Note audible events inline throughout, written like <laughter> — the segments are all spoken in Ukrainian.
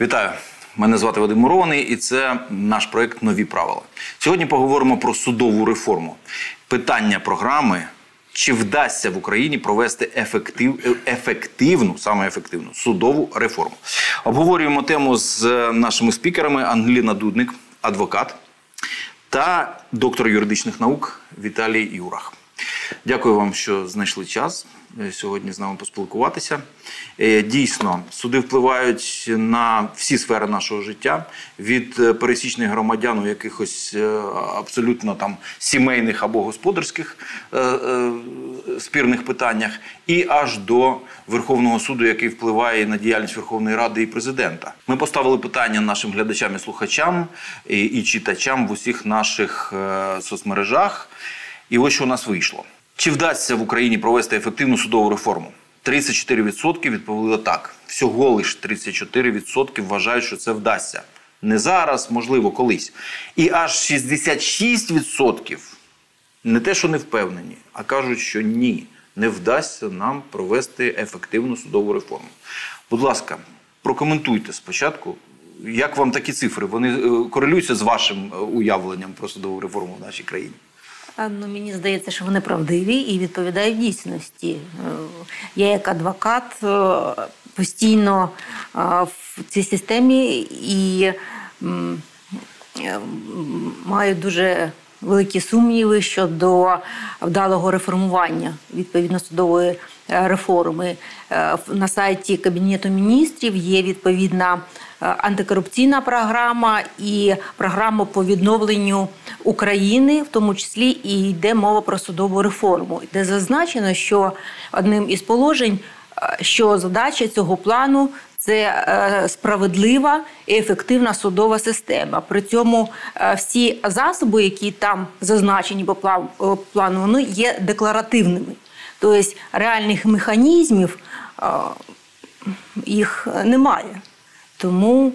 Вітаю! Мене звати Вадим Мурований, і це наш проект Нові правила. Сьогодні поговоримо про судову реформу. Питання програми. Чи вдасться в Україні провести ефектив, ефективну, саме ефективну судову реформу? Обговорюємо тему з нашими спікерами Ангеліна Дудник, адвокат, та доктор юридичних наук Віталій Юрах. Дякую вам, що знайшли час е, сьогодні з нами поспілкуватися. Е, Дійсно, суди впливають на всі сфери нашого життя від е, пересічних громадян у якихось е, абсолютно там сімейних або господарських е, е, спірних питаннях, і аж до Верховного суду, який впливає на діяльність Верховної Ради і президента. Ми поставили питання нашим глядачам і слухачам і, читачам в усіх наших е, соцмережах. І ось що у нас вийшло. Чи вдасться в Україні провести ефективну судову реформу? 34% відповіли так. Всього лиш 34% вважають, що це вдасться. Не зараз, можливо, колись. І аж 66% не те, що не впевнені, а кажуть, що ні, не вдасться нам провести ефективну судову реформу. Будь ласка, прокоментуйте спочатку, як вам такі цифри? Вони е, корелюються з вашим е, уявленням про судову реформу в нашій країні? Ну, мені здається, що вони правдиві і відповідають дійсності. Е, Я як адвокат е, постійно е, в цій системі і маю дуже великі сумніви щодо вдалого реформування відповідно судової реформи. На сайті Кабінету міністрів є відповідна антикорупційна програма і програма по відновленню України, в тому числі і йде мова про судову реформу, де зазначено, що одним із положень, е, що задача цього плану. Це е, справедлива і ефективна судова система. При цьому е, всі засоби, які там зазначені по плану, вони є декларативними. Тобто реальних механізмів е, їх немає. Тому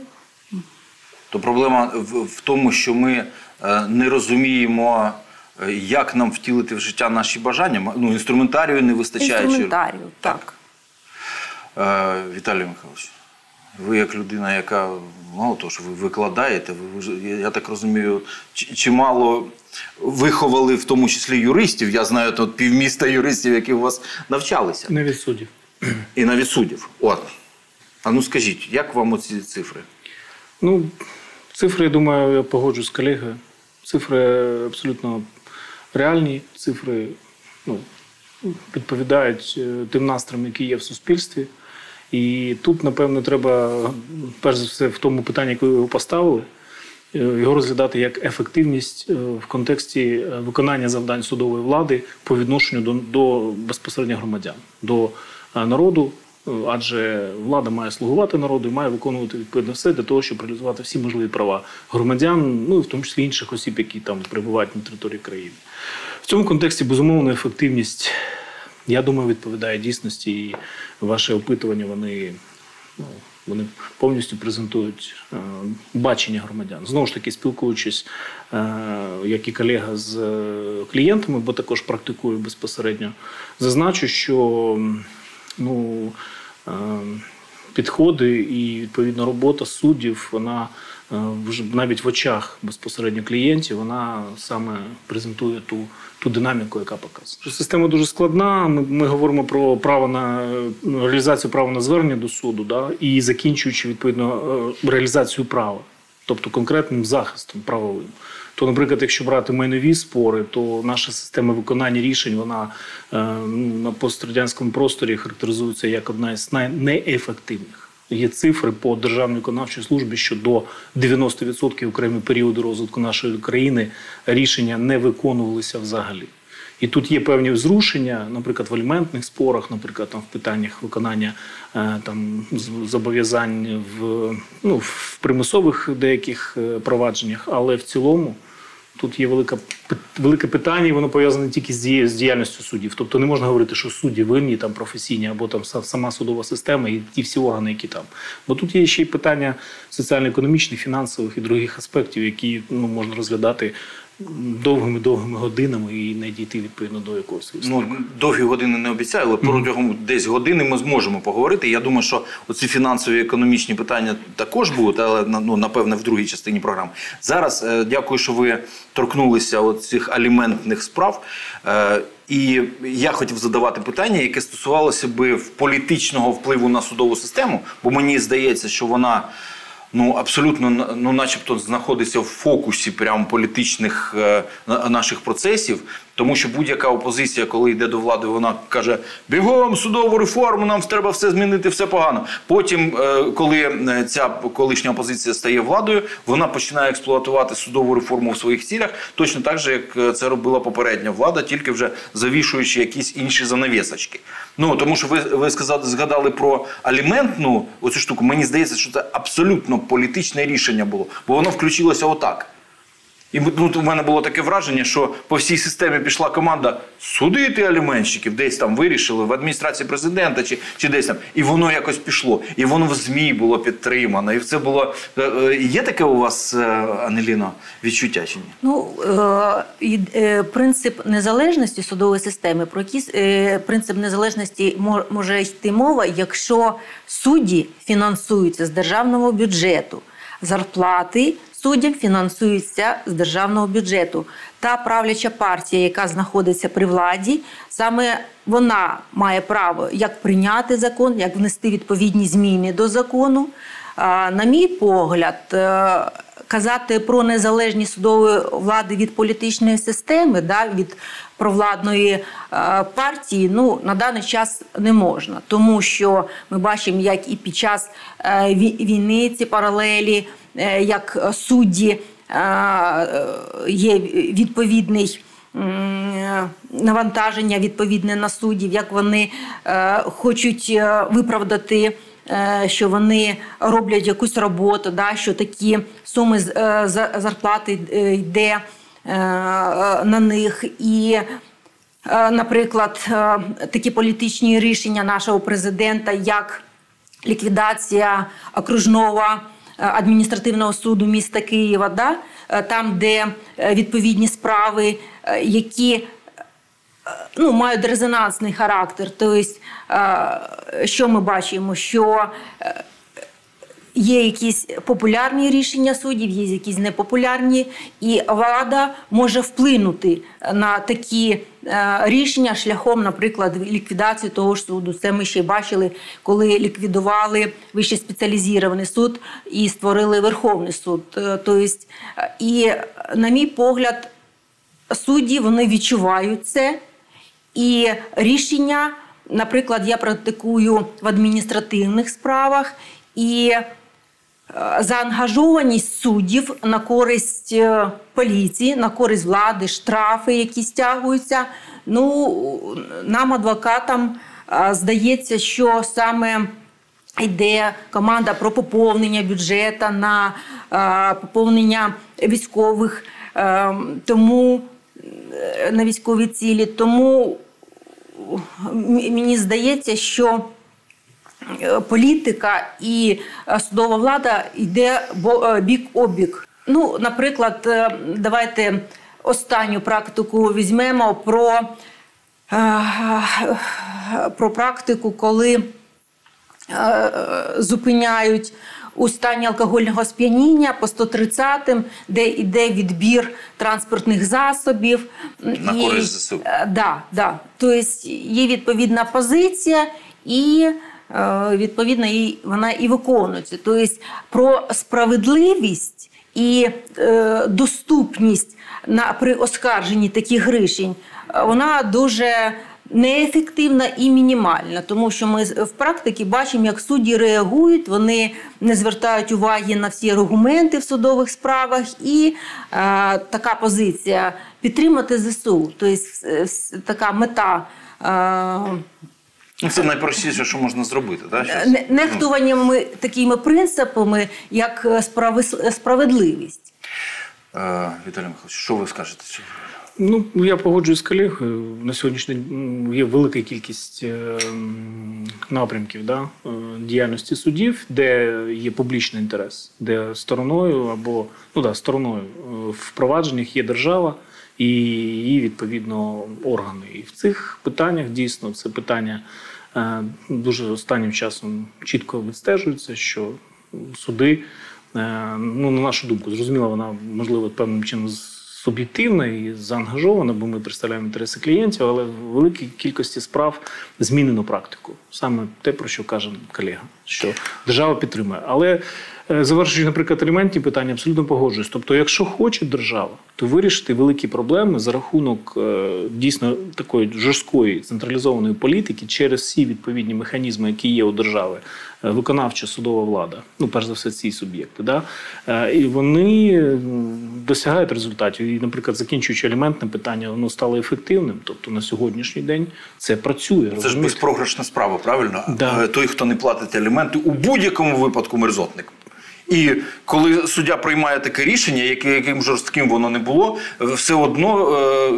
То проблема в, в тому, що ми е, не розуміємо, е, як нам втілити в життя наші бажання. Ну, інструментарію не вистачає. чи- інструментарію, так. Е, Віталій Михайлович, ви як людина, яка мало того, що ви викладаєте, ви, ви я- я так розумію, чимало виховали в тому числі юристів. Я знаю тут півміста юристів, які у вас навчалися. Не від суддів. І навіть суддів. От. А ну скажіть, як вам оці цифри? Ну, цифри, я думаю, я погоджуюсь з колегою. Цифри абсолютно реальні, цифри ну, відповідають е, тим настроям, які є в суспільстві. І тут, напевно, треба, перш за все, в тому питанні, яке ви поставили, е, його розглядати як ефективність е, в контексті виконання завдань судової влади по відношенню до, до безпосередньо громадян, до народу. Адже влада має слугувати народу і має виконувати відповідно все для того, щоб реалізувати всі можливі права громадян, ну і в тому числі інших осіб, які там перебувають на території країни. В цьому контексті безумовно ефективність, я думаю, відповідає дійсності, і ваше опитування вони, ну, вони повністю презентують е, бачення громадян. Знову ж таки, спілкуючись, е, як і колега з е, клієнтами, бо також практикую безпосередньо, зазначу, що ну, підходи і відповідно робота суддів, вона е, навіть в очах безпосередньо клієнтів, вона саме презентує ту, ту динаміку, яка показує. Система дуже складна. Ми, ми говоримо про право на е, реалізацію права на звернення до суду, да, і закінчуючи відповідно е, реалізацію права, тобто конкретним захистом правовим. То, наприклад, якщо брати майнові спори, то наша система виконання рішень вона е, на пострадянському просторі характеризується як одна із найнеефективних. Є цифри по державній виконавчій службі, що до 90% окремі періоди розвитку нашої країни рішення не виконувалися взагалі. І тут є певні зрушення, наприклад, в аліментних спорах, наприклад, там в питаннях виконання е, там з- зобов'язань в, ну, в примусових деяких е, провадженнях, але в цілому тут є велика, велике питання, і воно пов'язане тільки з діяльністю суддів. Тобто не можна говорити, що судді винні там професійні або там сама судова система і ті всі органи, які там. Бо тут є ще й питання соціально-економічних, фінансових і других аспектів, які ну, можна розглядати довгими-довгими годинами і не дійти відповідно до якогось висновку. Ну, довгі години не обіцяю, але протягом десь години ми зможемо поговорити. Я думаю, що оці фінансові економічні питання також будуть, але ну, напевне в другій частині програми. Зараз е, дякую, що ви торкнулися цих аліментних справ. Е, і я хотів задавати питання, яке стосувалося би політичного впливу на судову систему, бо мені здається, що вона ну абсолютно ну, начебто, знаходиться в фокусі прямо політичних е, наших процесів. Тому що будь-яка опозиція, коли йде до влади, вона каже: бігом судову реформу, нам треба все змінити, все погано. Потім, е, коли е, ця колишня опозиція стає владою, вона починає експлуатувати судову реформу в своїх цілях, точно так же, як е, це робила попередня влада, тільки вже завішуючи якісь інші занавісочки. Ну тому що ви ви сказали, згадали про аліментну оцю штуку. Мені здається, що це абсолютно політичне рішення було, бо воно включилося отак. І ну, у мене було таке враження, що по всій системі пішла команда судити аліменщиків, десь там вирішили в адміністрації президента чи чи десь там. І воно якось пішло. І воно в ЗМІ було підтримано. І це було е, е, є таке у вас, е, Анеліно, відчуття чи ні? Ну принцип незалежності судової системи, про який принцип незалежності може йти мова, якщо судді фінансуються з державного бюджету. Зарплати суддям фінансуються з державного бюджету. Та правляча партія, яка знаходиться при владі, саме вона має право як прийняти закон, як внести відповідні зміни до закону. На мій погляд, е, казати про незалежність судової влади від політичної системи, да, від провладної е, партії, ну на даний час не можна, тому що ми бачимо, як і під час е, війни ці паралелі. Е, як судді є відповідний. Навантаження відповідне на суддів, як вони хочуть виправдати, що вони роблять якусь роботу, да, що такі суми зарплати йде на них. І, наприклад, такі політичні рішення нашого президента, як ліквідація окружного Е, адміністративного суду міста Києва, да? Е, там, де е, відповідні справи, які ну, мають резонансний характер. Тобто, що ми бачимо? Що Є якісь популярні рішення суддів, є якісь непопулярні, і влада може вплинути на такі е, рішення шляхом, наприклад, ліквідації того ж суду. Це ми ще бачили, коли ліквідували вище спеціалізований суд і створили Верховний суд. Е, тобто, і, на мій погляд, судді вони відчувають це і рішення. Наприклад, я практикую в адміністративних справах і заангажованість суддів на користь е, поліції, на користь влади, штрафи, які стягуються. Ну, Нам, адвокатам, здається, що саме йде команда про поповнення бюджету на поповнення військових, е, тому е, на військові цілі. Тому мені здається, що Е, політика і е, судова влада йде е, бік обік. Ну, наприклад, давайте останню практику візьмемо про, про практику, коли зупиняють. У стані алкогольного сп'яніння по 130-м, де йде відбір транспортних засобів. На користь ЗСУ. Да, да. Тобто є відповідна позиція, і Е, відповідно і вона і виконується. Тобто про справедливість і е, доступність на при оскарженні таких рішень е, вона дуже неефективна і мінімальна, тому що ми в практиці бачимо, як судді реагують, вони не звертають уваги на всі аргументи в судових справах, і е, така позиція підтримати ЗСУ, тобто така мета. Е, Ну, Це найпростіше, що можна зробити. Так? Нехтуваннями такими принципами, як е, справедливість. Е, Віталій Михайлович, що ви скажете? Ну, я погоджуюсь з колегою. На сьогоднішній день є велика кількість е, напрямків да, е, діяльності судів, де є публічний інтерес, де стороною або ну, да, стороною е, в провадженнях є держава і її відповідно органи. І в цих питаннях дійсно це питання е, дуже останнім часом чітко відстежується, що суди, е, ну, на нашу думку, зрозуміло, вона можливо певним чином суб'єктивна і заангажована, бо ми представляємо інтереси клієнтів, але в великій кількості справ змінено практику. Саме те, про що каже колега, що держава підтримує. Але завершуючи, наприклад, елементні питання, абсолютно погоджуюсь. Тобто, якщо хоче держава, то вирішити великі проблеми за рахунок е, дійсно такої жорсткої централізованої політики через всі відповідні механізми, які є у держави, е, виконавча судова влада, ну перш за все, ці суб'єкти, да? Е, і вони досягають результатів. І, наприклад, закінчуючи елементне питання, воно стало ефективним. Тобто на сьогоднішній день це працює. Це ж безпрограшна справа, правильно? Да. Е, Той, хто не платить аліменти, у будь-якому випадку мерзотник. І коли суддя приймає таке рішення, яким жорстким воно не було, все одно е,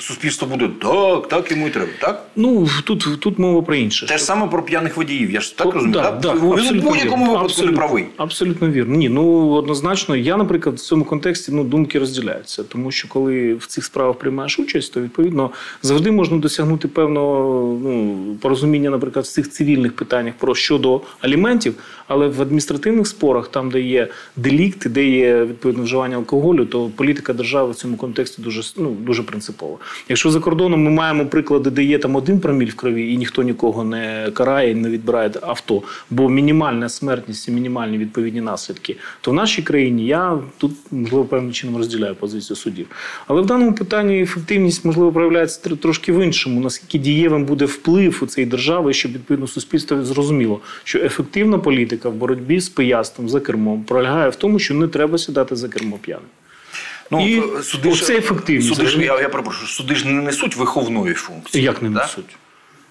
суспільство буде так, так йому і треба. Так? Ну тут, тут мова про інше. Те ж саме про п'яних водіїв. Я ж так О, розумію. да, так? да, Він у будь-якому випадку абсолютно, не правий. Абсолютно вірно. Ні, ну однозначно, я, наприклад, в цьому контексті ну, думки розділяються. Тому що коли в цих справах приймаєш участь, то відповідно завжди можна досягнути певного ну, порозуміння, наприклад, в цих цивільних питаннях про щодо аліментів, але в адміністративних спорах, там, де є делікти, де є відповідно вживання алкоголю, то політика держави в цьому контексті дуже ну, дуже принципова. Якщо за кордоном ми маємо приклади, де є там один проміль в крові, і ніхто нікого не карає, не відбирає авто, бо мінімальна смертність і мінімальні відповідні наслідки, то в нашій країні я тут можливо певним чином розділяю позицію суддів. Але в даному питанні ефективність можливо проявляється тр- трошки в іншому, наскільки дієвим буде вплив у цієї держави, щоб відповідно суспільство зрозуміло, що ефективна політика в боротьбі з пияством за кермом пролягає в тому, що не треба сідати за кермо п'яним. Ну, І е, суди ж- оце ефективність, Суди ж, я, я перепрошую, суди ж не несуть виховної функції. Як не так? несуть?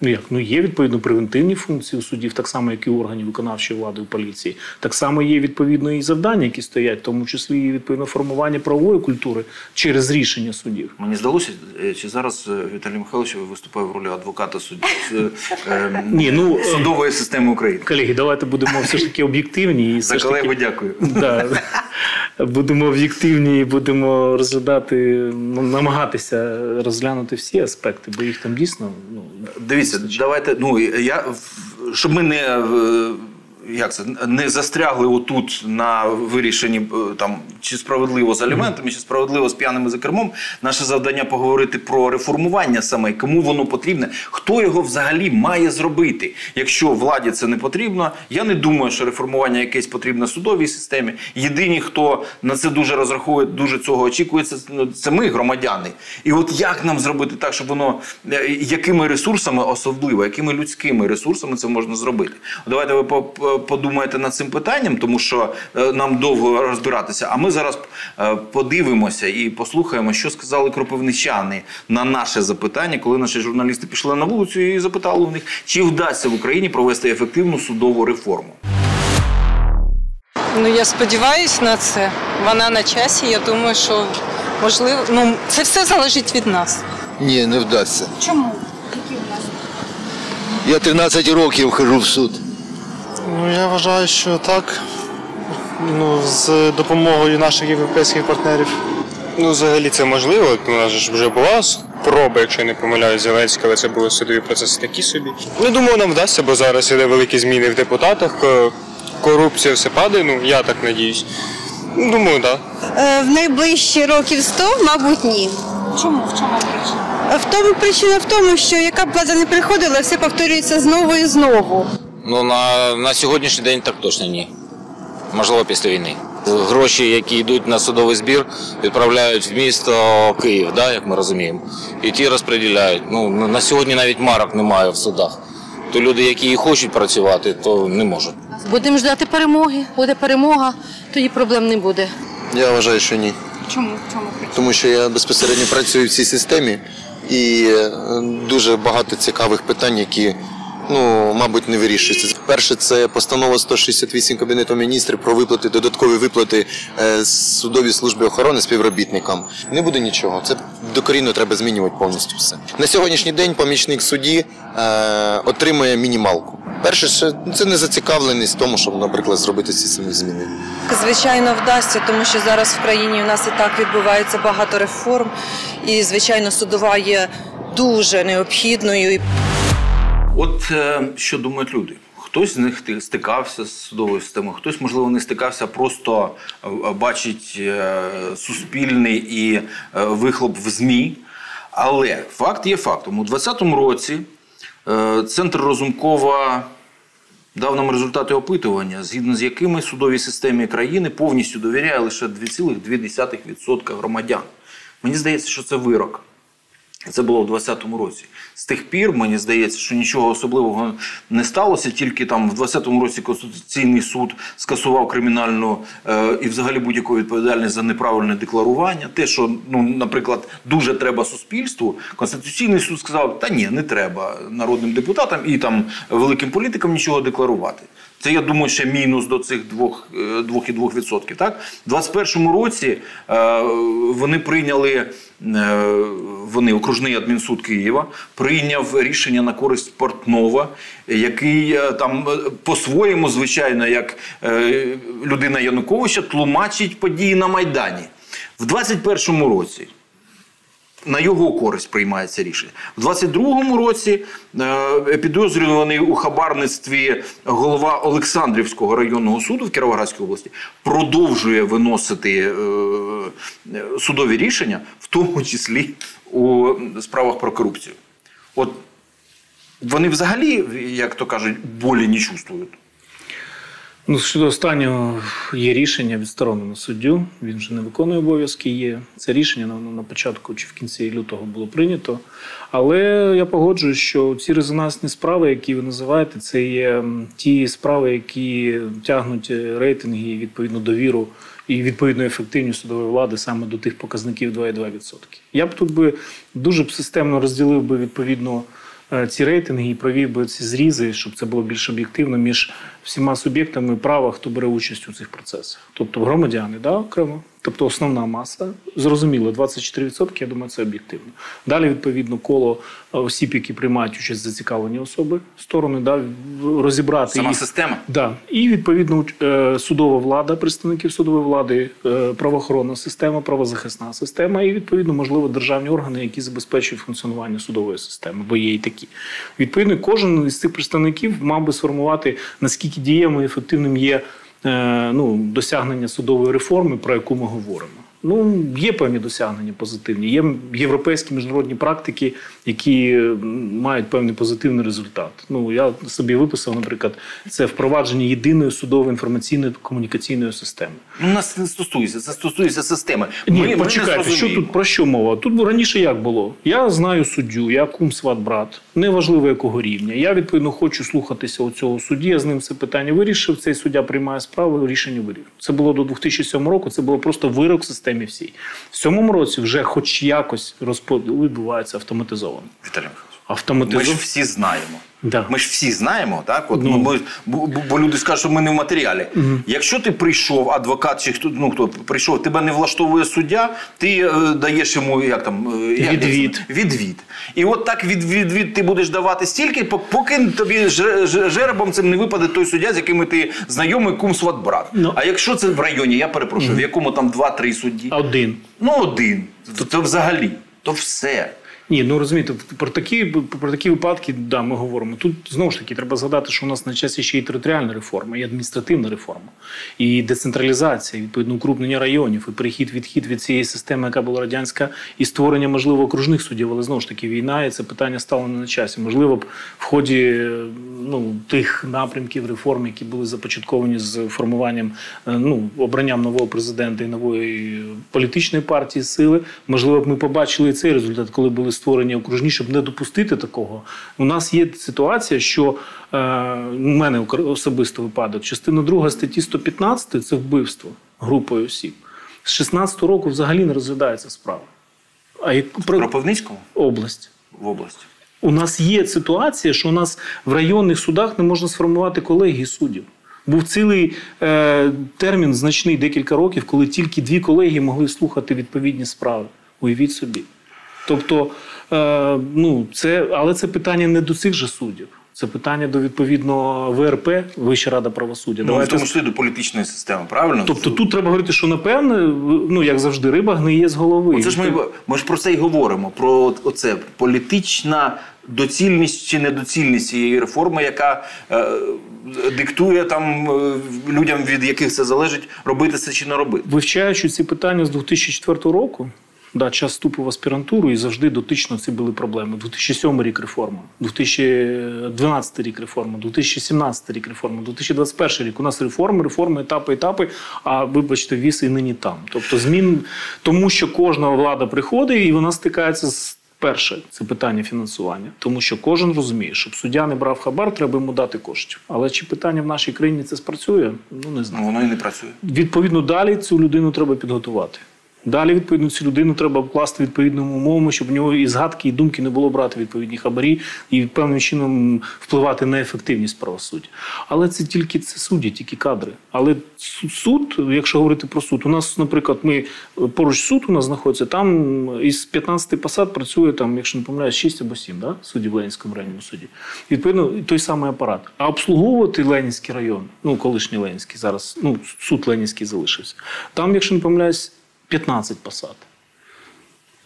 Ну як? Ну є відповідно превентивні функції у судів, так само, як і у органів виконавчої влади у поліції. Так само є відповідно і завдання, які стоять, в тому числі і відповідно формування правової культури через рішення судів. Мені здалося, е, чи зараз е, Віталій Михайлович виступає в ролі адвоката судді, е, е, Ні, ну, судової системи України. Колеги, давайте будемо все ж таки об'єктивні і За колегу дякую. будемо об'єктивні і будемо розглядати, ну, намагатися розглянути всі аспекти, бо їх там дійсно ну, Дивіться, давайте. Ну я щоб ми не як це не застрягли отут на вирішенні е, там чи справедливо з аліментами, чи справедливо з п'яними за кермом. Наше завдання поговорити про реформування саме, кому воно потрібне, хто його взагалі має зробити. Якщо владі це не потрібно, я не думаю, що реформування якесь потрібно судовій системі. Єдині, хто на це дуже розраховує, дуже цього очікує, це, ну, це ми, громадяни. І от як нам зробити так, щоб воно е, якими ресурсами, особливо, якими людськими ресурсами це можна зробити? Давайте ви подумаєте над цим питанням, тому що е, нам довго розбиратися. А ми зараз е, подивимося і послухаємо, що сказали кропивничани на наше запитання, коли наші журналісти пішли на вулицю і запитали у них, чи вдасться в Україні провести ефективну судову реформу. Ну я сподіваюся на це. Вона на часі. Я думаю, що можливо, ну це все залежить від нас. Ні, не вдасться. Чому? Які в нас? Я 13 років хожу в суд. Ну, я вважаю, що так. Ну, з допомогою наших європейських партнерів. Ну, взагалі це можливо. У нас ж вже була спроба, якщо я не помиляюсь, Зеленська, але це були судові процеси такі собі. Ну, думаю, нам вдасться, бо зараз іде великі зміни в депутатах. е, Корупція все падає, ну я так надіюсь. Ну, Думаю, так. Да. Е, В найближчі років 100, мабуть, ні. Чому? В чому причина? В тому причина в тому, що яка б влада не приходила, все повторюється знову і знову. Ну на, на сьогоднішній день так точно ні. Можливо, після війни. Гроші, які йдуть на судовий збір, відправляють в місто Київ, да, як ми розуміємо. І ті розподіляють. Ну, на сьогодні навіть марок немає в судах. То люди, які і хочуть працювати, то не можуть. Будемо ждати перемоги. Буде перемога, тоді проблем не буде. Я вважаю, що ні. Чому? В чому? Тому що я безпосередньо працюю в цій системі і е, дуже багато цікавих питань, які ну, мабуть, не вирішується. Перше, це постанова 168 Кабінету міністрів про виплати, додаткові виплати е, судовій службі охорони співробітникам. Не буде нічого. Це докорінно треба змінювати повністю все. На сьогоднішній день помічник судді е, отримує мінімалку. Перше, це не зацікавленість в тому, щоб, наприклад, зробити ці самі зміни. Звичайно, вдасться, тому що зараз в країні у нас і так відбувається багато реформ, і звичайно, судова є дуже необхідною. От е, що думають люди? Хтось з них стикався з судовою системою, хтось, можливо, не стикався, просто е, бачить е, суспільний і вихлоп в ЗМІ. Але факт є фактом. У 2020 році центр Розумкова дав нам результати опитування, згідно з якими судовій системі країни повністю довіряє лише 2,2% громадян. Мені здається, що це вирок. Це було в 2020 році. З тих пір мені здається, що нічого особливого не сталося. Тільки там в 2020 році Конституційний суд скасував кримінальну е, і взагалі будь-яку відповідальність за неправильне декларування. Те, що ну, наприклад, дуже треба суспільству, Конституційний суд сказав: та ні, не треба народним депутатам і там великим політикам нічого декларувати. Це я думаю, ще мінус до цих 2,2%. 2,2%. Так, в 2021 році е, вони прийняли. е, Вони окружний адмінсуд Києва прийняв рішення на користь Портнова, який е, там е, по-своєму, звичайно, як е, людина Януковича, тлумачить події на Майдані. В 2021 році на його користь приймається рішення. В 22-му році е, підозрюваний у хабарництві голова Олександрівського районного суду в Кіровоградській області продовжує виносити е, судові рішення, в тому числі у справах про корупцію. От вони взагалі, як то кажуть, болі не чувствують. Ну, щодо останнього є рішення відсторонено суддю. Він вже не виконує обов'язки. Є це рішення на, на початку чи в кінці лютого було прийнято. Але я погоджуюсь, що ці резонансні справи, які ви називаєте, це є ті справи, які тягнуть е, рейтинги і відповідно довіру і відповідно ефективність судової влади саме до тих показників 2,2%. Я б тут би дуже системно розділив би відповідно ці рейтинги і провів би ці зрізи, щоб це було більш об'єктивно між всіма суб'єктами права, хто бере участь у цих процесах. Тобто громадяни, да, окремо, тобто основна маса, зрозуміло, 24%, я думаю, це об'єктивно. Далі, відповідно, коло е, осіб, які приймають участь зацікавлені особи, сторони, да, розібрати Сама їх. система. Да. І відповідно е, судова влада, представників судової влади, е, правоохоронна система, правозахисна система, і відповідно, можливо, державні органи, які забезпечують функціонування судової системи, бо є і такі. Відповідно, кожен із цих представників мав би сформувати наскільки дієвим і ефективним є ну, досягнення судової реформи, про яку ми говоримо. Ну, є певні досягнення позитивні. Є європейські міжнародні практики, які мають певний позитивний результат. Ну, я собі виписав, наприклад, це впровадження єдиної судової інформаційної комунікаційної системи. Ну, нас не стосується, це стосується системи. Ні, Ми- ми не почекайте, що тут про що мова? Тут раніше як було? Я знаю суддю, я кум сват брат, неважливо якого рівня. Я відповідно хочу слухатися у цього судді. Я з ним це питання вирішив. Цей суддя приймає справу, рішення вирішив. Це було до 2007 року. Це було просто вирок в системі всій. В цьому році вже, хоч якось, розподіл відбувається автоматизовано. Віталій Михайлович. Ми ж всі знаємо. Да. Ми ж всі знаємо, так? От, Ну. ми, бо, бо- люди скажуть, що ми не в матеріалі. Якщо ти прийшов, адвокат чи хто, ну, хто прийшов, тебе не влаштовує суддя, ти е, даєш йому як там, е, як Відвід. І от так від, відвід ти будеш давати стільки, по- поки тобі же- же- жеребом цим не випаде той суддя, з якими ти знайомий кум сват брат. Ну. А якщо це в районі, я перепрошую, в якому там два-три судді, Один. ну один, то, то взагалі, то все. Ні, ну розумієте, про такі, про такі випадки, да, ми говоримо. Тут знову ж таки треба згадати, що у нас на часі ще і територіальна реформа, і адміністративна реформа, і децентралізація, і, відповідно, укрупнення районів, і перехід відхід від цієї системи, яка була радянська, і створення, можливо, окружних суддів, але знову ж таки війна, і це питання стало не на часі. Можливо, б в ході ну, тих напрямків реформ, які були започатковані з формуванням е, ну, обранням нового президента і нової політичної партії сили, можливо, б ми побачили цей результат, коли були створені окружні, щоб не допустити такого. У нас є ситуація, що е, у мене особисто випадок, частина 2 статті 115 це вбивство групою осіб. З 16 року взагалі не розглядається справа. А як про Кропивницькому область. в області. У нас є ситуація, що у нас в районних судах не можна сформувати колегії суддів. Був цілий е, термін, значний декілька років, коли тільки дві колегії могли слухати відповідні справи. Уявіть собі. Тобто, е, ну, це, але це питання не до цих же суддів. Це питання до відповідного ВРП, Вища рада правосуддя. Ну, в тому числі до політичної системи, правильно? Тобто тут треба говорити, що напевне, ну як завжди, риба гниє з голови. Оце ж ми, ми ж про це і говоримо: про оце політична доцільність чи недоцільність цієї реформи, яка е, диктує там е, людям, від яких це залежить, робити це чи не робити. Вивчаючи ці питання з 2004 року, да, час вступу в аспірантуру і завжди дотично ці були проблеми. 2007 рік реформа, 2012 рік реформа, 2017 рік реформа, 2021 рік. У нас реформи, реформи, етапи, етапи. А вибачте, віз і нині там. Тобто змін, тому що кожна влада приходить і вона стикається з. Перше, це питання фінансування, тому що кожен розуміє, щоб суддя не брав хабар, треба йому дати коштів. Але чи питання в нашій країні це спрацює? Ну не знаю. Ну, воно і не працює. Відповідно, далі цю людину треба підготувати. Далі, відповідно, цю людину треба вкласти відповідними умовами, щоб в нього і згадки, і думки не було брати відповідні хабарі і певним чином впливати на ефективність правосуддя. Але це тільки це судді, тільки кадри. Але суд, якщо говорити про суд, у нас, наприклад, ми поруч суд у нас знаходиться, там із 15 посад працює там, якщо не помиляюсь, 6 або 7 да? суддів в Ленінському районному суді. Відповідно, той самий апарат. А обслуговувати Ленінський район, ну колишній Ленінський, зараз ну суд Ленінський залишився. Там, якщо не помиляюсь, 15 посад.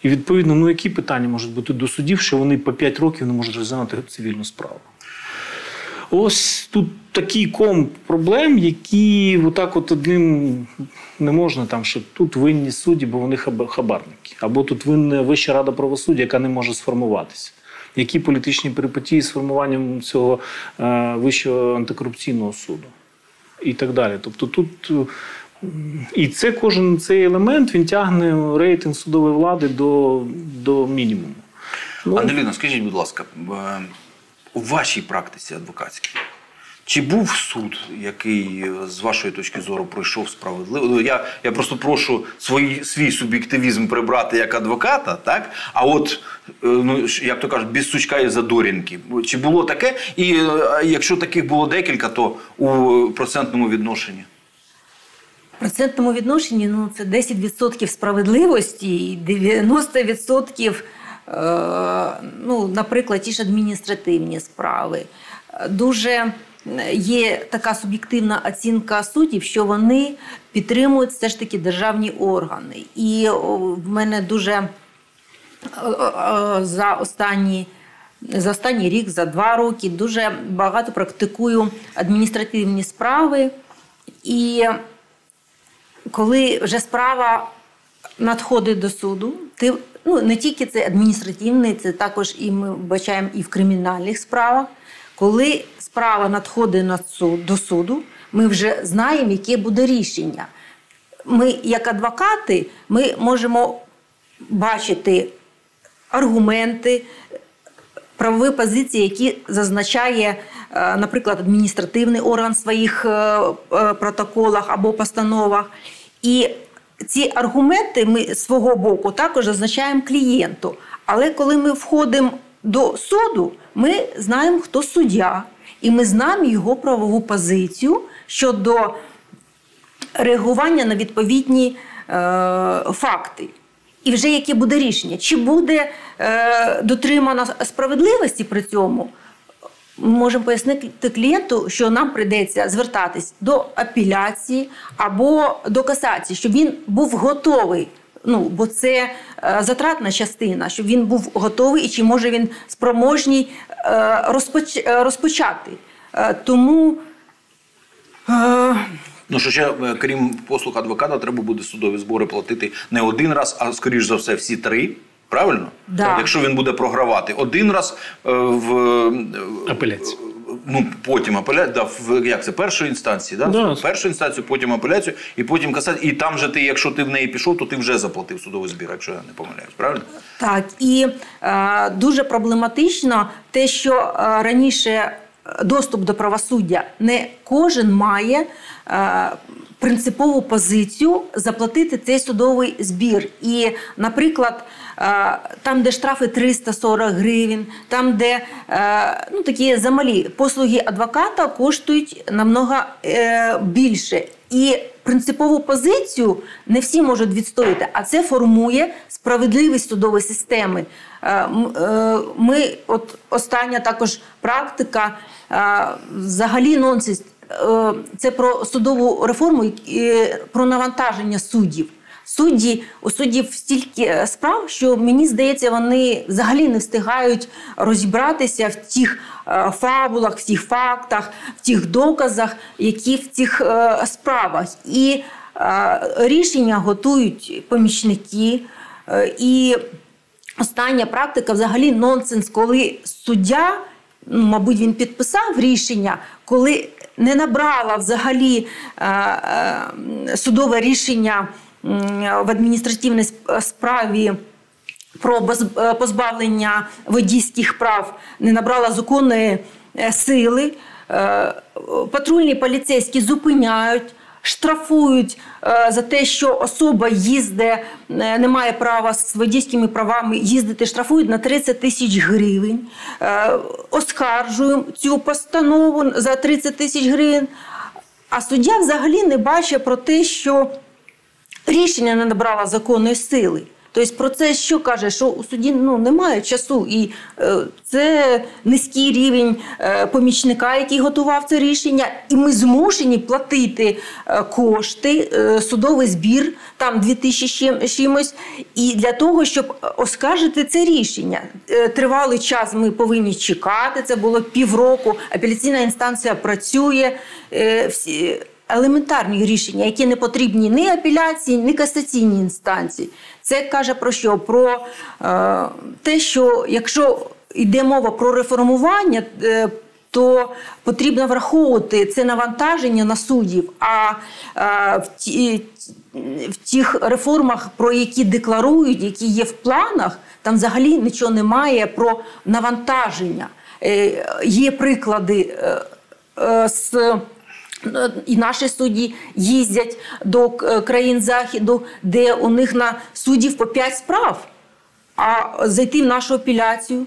І відповідно, ну які питання можуть бути до судів, що вони по 5 років не можуть розглянути цивільну справу? Ось тут такий ком проблем, які отак от одним не можна там, що тут винні судді, бо вони хабарники. Або тут винна Вища рада правосуддя, яка не може сформуватися. Які політичні перипетії з формуванням цього е, вищого антикорупційного суду і так далі. Тобто тут і це кожен цей елемент він тягне рейтинг судової влади до до мінімуму. Ну, Андріна, скажіть, будь ласка, у вашій практиці адвокатській, чи був суд, який з вашої точки зору пройшов справедливо? Ну, я я просто прошу свій, свій суб'єктивізм прибрати як адвоката, так? А от, ну як то кажуть, без сучка і задорінки. Чи було таке? І якщо таких було декілька, то у процентному відношенні? Процентному відношенні ну, це 10% справедливості і 90%, е, ну, наприклад, ті ж адміністративні справи. Дуже є така суб'єктивна оцінка суддів, що вони підтримують все ж таки державні органи. І в мене дуже за останні. За останній рік, за два роки дуже багато практикую адміністративні справи. І коли вже справа надходить до суду, ти ну не тільки це адміністративний, це також і ми бачаємо і в кримінальних справах. Коли справа надходить на суд, до суду, ми вже знаємо, яке буде рішення. Ми, як адвокати, ми можемо бачити аргументи, правові позиції, які зазначає, е, наприклад, адміністративний орган в своїх е, е, протоколах або постановах. І ці аргументи ми свого боку також зазначаємо клієнту. Але коли ми входимо до суду, ми знаємо, хто суддя, і ми знаємо його правову позицію щодо реагування на відповідні е, факти. І вже яке буде рішення, чи буде е, дотримана справедливості при цьому, ми можемо пояснити клієнту, що нам прийдеться звертатись до апеляції або до касації, щоб він був готовий. Ну, бо це е, затратна частина, щоб він був готовий і чи може він спроможній е, розпоч... Е, розпочати. Тому. Е... Ну, що ще, е, крім послуг адвоката, треба буде судові збори платити не один раз, а скоріш за все, всі три. Правильно? Да. Якщо він буде програвати один раз е, в апеляцію. Ну, потім апеляцію, да, в як це першої інстанції, да? Да. першу інстанцію, потім апеляцію, і потім касацію. І там же ти, якщо ти в неї пішов, то ти вже заплатив судовий збір, якщо я не помиляюсь, правильно? Так, і е, дуже проблематично те, що е, раніше доступ до правосуддя. Не кожен має е, принципову позицію заплатити цей судовий збір. І, наприклад, е, там, де штрафи 340 гривень, там, де е, ну, такі замалі послуги адвоката коштують намного більше. І принципову позицію не всі можуть відстояти, а це формує справедливість судової системи. Е, е, Ми, от остання також практика, е, взагалі нонсенс. Це про судову реформу, і про навантаження суддів. Судді у суддів стільки справ, що мені здається, вони взагалі не встигають розібратися в тих фабулах, в тих фактах, в тих доказах, які в цих справах. І рішення готують помічники. І остання практика взагалі нонсенс, коли суддя, ну, мабуть, він підписав рішення, коли не набрала взагалі е, е, судове рішення в адміністративній справі. Про е, позбавлення водійських прав не набрала законної е, сили. Е, Патрульні поліцейські зупиняють, штрафують е, за те, що особа їздить, е, не має права з водійськими правами їздити, штрафують на 30 тисяч гривень. Е, Оскаржуємо цю постанову за 30 тисяч гривень. А суддя взагалі не бачить про те, що рішення не набрало законної сили. Тобто про це що каже, що у суді ну, немає часу, і е, це низький рівень е, помічника, який готував це рішення, і ми змушені платити е, кошти, е, судовий збір, там 2 тисячі чимось, і для того, щоб оскаржити це рішення. Е, Тривалий час ми повинні чекати. Це було півроку. Апеляційна інстанція працює. е, всі елементарні рішення, які не потрібні ні апеляції, ні касаційній інстанції. Це каже про що? Про е, те, що якщо йде мова про реформування, е, то потрібно враховувати це навантаження на суддів. А е, в, ті, в тих реформах, про які декларують, які є в планах, там взагалі нічого немає про навантаження. Е, є приклади е, е, з. І наші судді їздять до е, країн Заходу, де у них на суддів по 5 справ. А зайти в нашу апеляцію,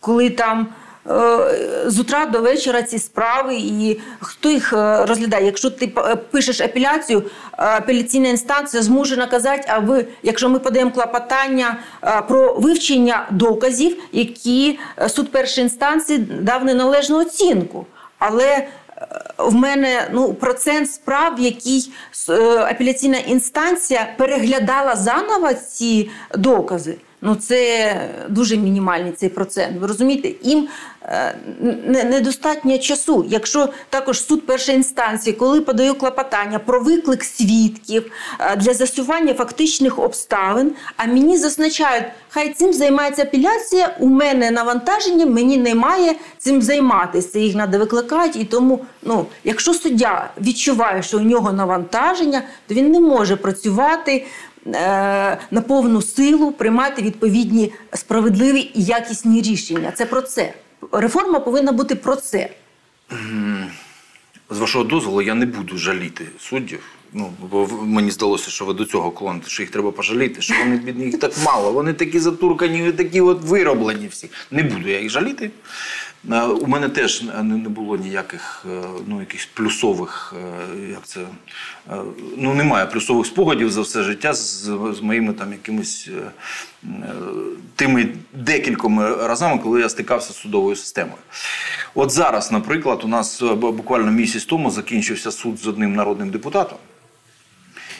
коли там е, з утра до вечора ці справи, і хто їх е, розглядає? Якщо ти пишеш апеляцію, е, апеляційна інстанція змушена казати, а ви, якщо ми подаємо клопотання е, про вивчення доказів, які е, суд першої інстанції дав неналежну оцінку. Але е, в мене ну, процент справ, в якій е, апеляційна інстанція переглядала заново ці докази. Ну, це дуже мінімальний цей процент. Ви розумієте, їм е, не- недостатньо часу. Якщо також суд першої інстанції, коли подає клопотання про виклик свідків е, для засування фактичних обставин, а мені зазначають, хай цим займається апеляція, у мене навантаження, мені немає цим займатися. Їх треба викликати. І тому, ну, якщо суддя відчуває, що у нього навантаження, то він не може працювати на повну силу, приймати відповідні справедливі і якісні рішення. Це про це. Реформа повинна бути про це. З вашого дозволу, я не буду жаліти суддів. Ну, бо мені здалося, що ви до цього клоните, що їх треба пожаліти, що вони бідні, їх так мало, вони такі затуркані, такі от вироблені всі. Не буду я їх жаліти. У мене теж не було ніяких е, ну, якихось плюсових, е, як це, е, ну немає плюсових спогадів за все життя з, з моїми там якимось е, тими декількома разами, коли я стикався з судовою системою. От зараз, наприклад, у нас буквально місяць тому закінчився суд з одним народним депутатом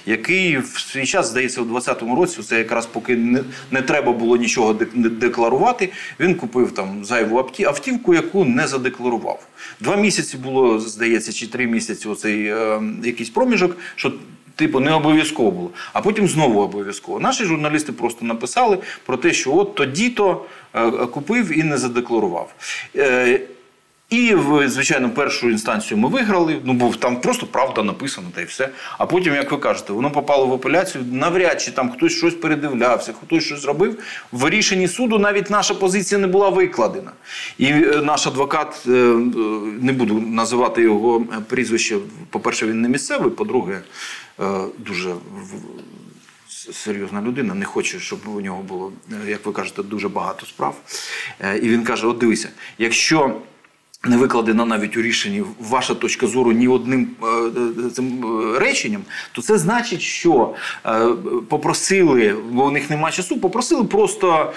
який в свій час, здається, у 2020 році, це якраз поки не, не треба було нічого декларувати, він купив там зайву авті- автівку, яку не задекларував. Два місяці було, здається, чи три місяці оцей е, якийсь проміжок, що. Типу, не обов'язково було, а потім знову обов'язково. Наші журналісти просто написали про те, що от тоді-то е, купив і не задекларував. І, звичайно, першу інстанцію ми виграли. Ну, бо там просто правда написано та й все. А потім, як ви кажете, воно попало в апеляцію. Навряд чи там хтось щось передивлявся, хтось щось зробив. В рішенні суду навіть наша позиція не була викладена. І е, наш адвокат, е, е, не буду називати його прізвище. По-перше, він не місцевий, по-друге, дуже серйозна людина, не хоче, щоб у нього було, як ви кажете, дуже багато справ. І він каже: от дивися, якщо. Не викладена навіть у рішенні ваша точка зору ні одним е, е, цим е, реченням, то це значить, що попросили, бо у них немає часу, попросили просто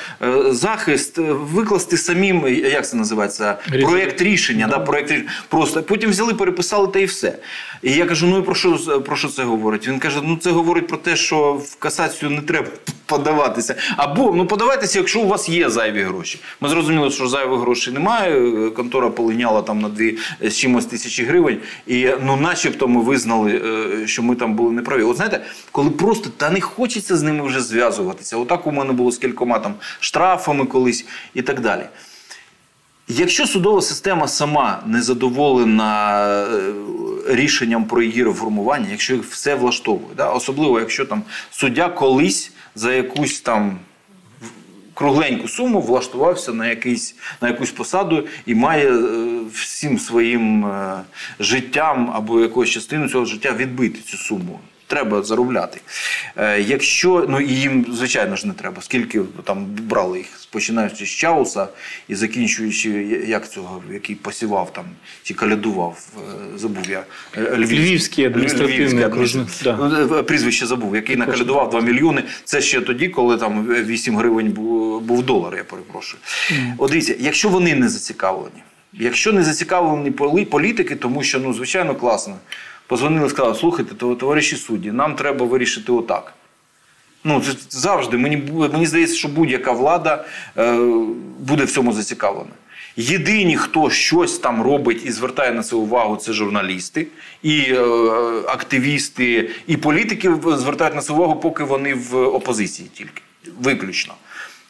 захист викласти самим, як це називається, Рішення. проєкт рішення. Да, проєкт рішення. Просто потім взяли, переписали та і все. І я кажу: ну і про що про що це говорить? Він каже: ну це говорить про те, що в касацію не треба подаватися. Або ну подавайтеся, якщо у вас є зайві гроші. Ми зрозуміли, що зайвих грошей немає. Контора полиняла там на дві з чимось тисячі гривень. І ну, начебто, ми визнали, е, що ми там були неправі. От знаєте, коли просто та не хочеться з ними вже зв'язуватися. Отак у мене було з кількома там штрафами колись і так далі. Якщо судова система сама не задоволена е, рішенням про її реформування, якщо їх все влаштовує, да? особливо якщо там суддя колись за якусь там кругленьку суму влаштувався на, якийсь, на якусь посаду і має е, всім своїм е, життям або якоюсь частиною цього життя відбити цю суму. Треба заробляти. Е, якщо, ну і їм, звичайно ж, не треба, скільки там брали їх, починаючи з Чауса і закінчуючи, як цього, який посівав там чи калядував, е, забув я. е, Львівський адміністративний Львівський адміністративний. Ну, Прізвище забув, який накалядував 2 мільйони. Це ще тоді, коли там 8 гривень був, був долар, я перепрошую. От дивіться, якщо вони не зацікавлені, якщо не зацікавлені політики, тому що, ну, звичайно, класно. Позвонили, сказали, слухайте, товариші судді, нам треба вирішити отак. Ну, це завжди. Мені, мені здається, що будь-яка влада е, буде в цьому зацікавлена. Єдині, хто щось там робить і звертає на це увагу, це журналісти, і е, активісти, і політики звертають на це увагу, поки вони в опозиції тільки. Виключно.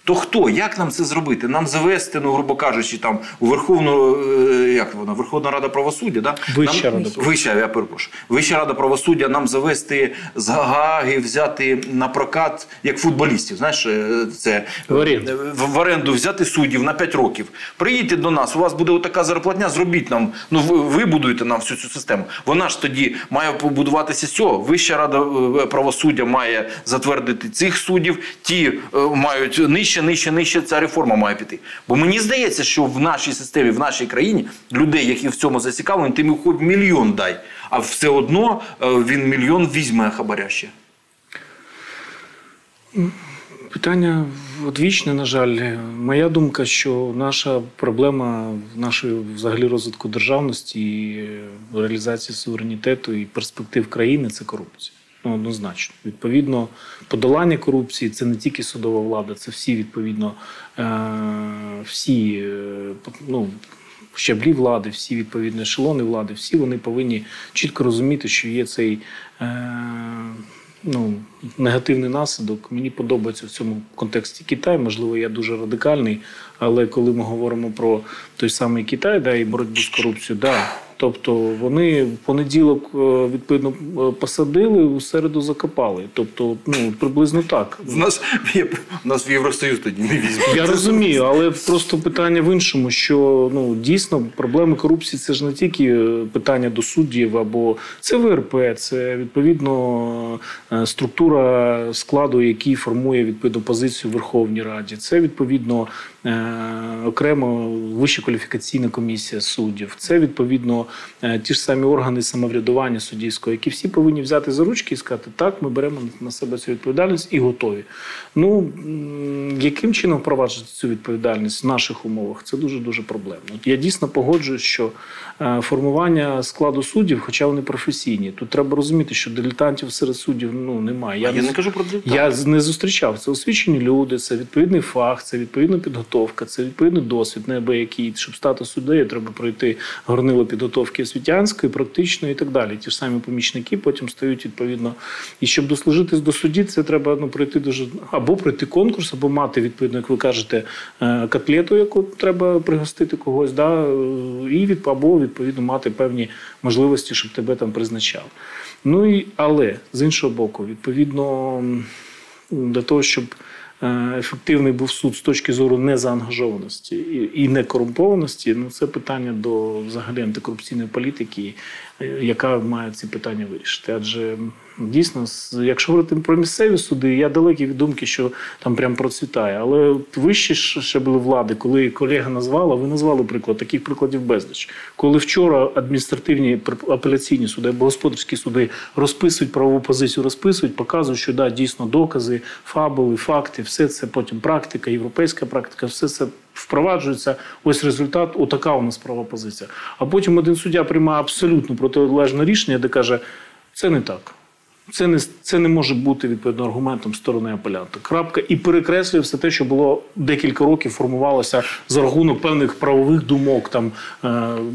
То хто? Як нам це зробити? Нам завести, ну, грубо кажучи, там у Верховну, е, як вона, Верховна Рада правосуддя, да? Вища нам, Рада правосуддя. Вища, я перепрошую. Вища Рада правосуддя нам завести з Гааги, взяти на прокат, як футболістів. Знаєш, е, це В оренду. в, в оренду взяти суддів на 5 років. Приїдьте до нас, у вас буде отака зарплатня, зробіть нам, ну ви вибудуєте нам всю цю систему. Вона ж тоді має побудуватися з цього. Вища рада е, правосуддя має затвердити цих суддів, ті е, мають нижче, нижче, нижче. Ця реформа має піти. Бо мені здається, що в нашій системі, в нашій країні людей, які в цьому зацікавлені, ти хоч мільйон дай, а все одно е, він мільйон візьме хабаря ще. Питання одвічне, на жаль. Моя думка, що наша проблема нашої взагалі розвитку державності, реалізації суверенітету і перспектив країни це корупція. Ну, однозначно. Відповідно, подолання корупції це не тільки судова влада, це всі відповідно е, всі е, ну, щаблі влади, всі відповідні ешелони влади, всі вони повинні чітко розуміти, що є цей. Е, ну, негативний наслідок. Мені подобається в цьому контексті Китай. Можливо, я дуже радикальний, але коли ми говоримо про той самий Китай, да, і боротьбу з корупцією, да. Тобто вони в понеділок е, відповідно е, посадили, у середу закопали. Тобто, ну приблизно так. В нас, в нас в Євросоюз тоді не візьме. Я розумію, але просто питання в іншому, що ну дійсно проблеми корупції це ж не тільки е, питання до суддів, або це ВРП, це відповідно структура складу, який формує відповідну позицію в Верховній Раді. Це відповідно окремо вища кваліфікаційна комісія суддів. Це відповідно е, ті ж самі органи самоврядування суддівського, які всі повинні взяти за ручки і сказати, так, ми беремо на себе цю відповідальність і готові. Ну яким чином впроваджувати цю відповідальність в наших умовах? Це дуже дуже проблемно. Я дійсно погоджуюсь, що е, формування складу суддів, хоча вони професійні, тут треба розуміти, що дилетантів серед суддів ну немає. Я не кажу про дилетантів. Я не зустрічав. Це освічені люди, це відповідний фах, це підготовлені. підготовка, це відповідний досвід, неабиякий. Щоб стати суддею, треба пройти горнило підготовки освітянської, практичної і так далі. Ті ж самі помічники потім стають відповідно. І щоб дослужитись до судді, це треба ну, пройти дуже або пройти конкурс, або мати відповідно, як ви кажете, е, котлету, яку треба пригостити когось, да, е, і від або відповідно мати певні можливості, щоб тебе там призначали. Ну і але з іншого боку, відповідно для того, щоб е, ефективний був суд з точки зору незаангажованості і і некорумпованості, ну це питання до взагалі антикорупційної політики, е, яка має ці питання вирішити. Адже дійсно, якщо говорити про місцеві суди, я далекий від думки, що там прям процвітає. Але вищі ще були влади, коли колега назвала, ви назвали приклад, таких прикладів безліч. Коли вчора адміністративні апеляційні суди або господарські суди розписують правову позицію, розписують, показують, що да, дійсно докази, фабули, факти, все це потім практика, європейська практика, все це. Впроваджується ось результат, отака у нас права позиція. А потім один суддя приймає абсолютно протилежне рішення, де каже, це не так. Це не це не може бути відповідно аргументом сторони апелянта. Крапка і перекреслює все те, що було декілька років, формувалося за рахунок певних правових думок, там е,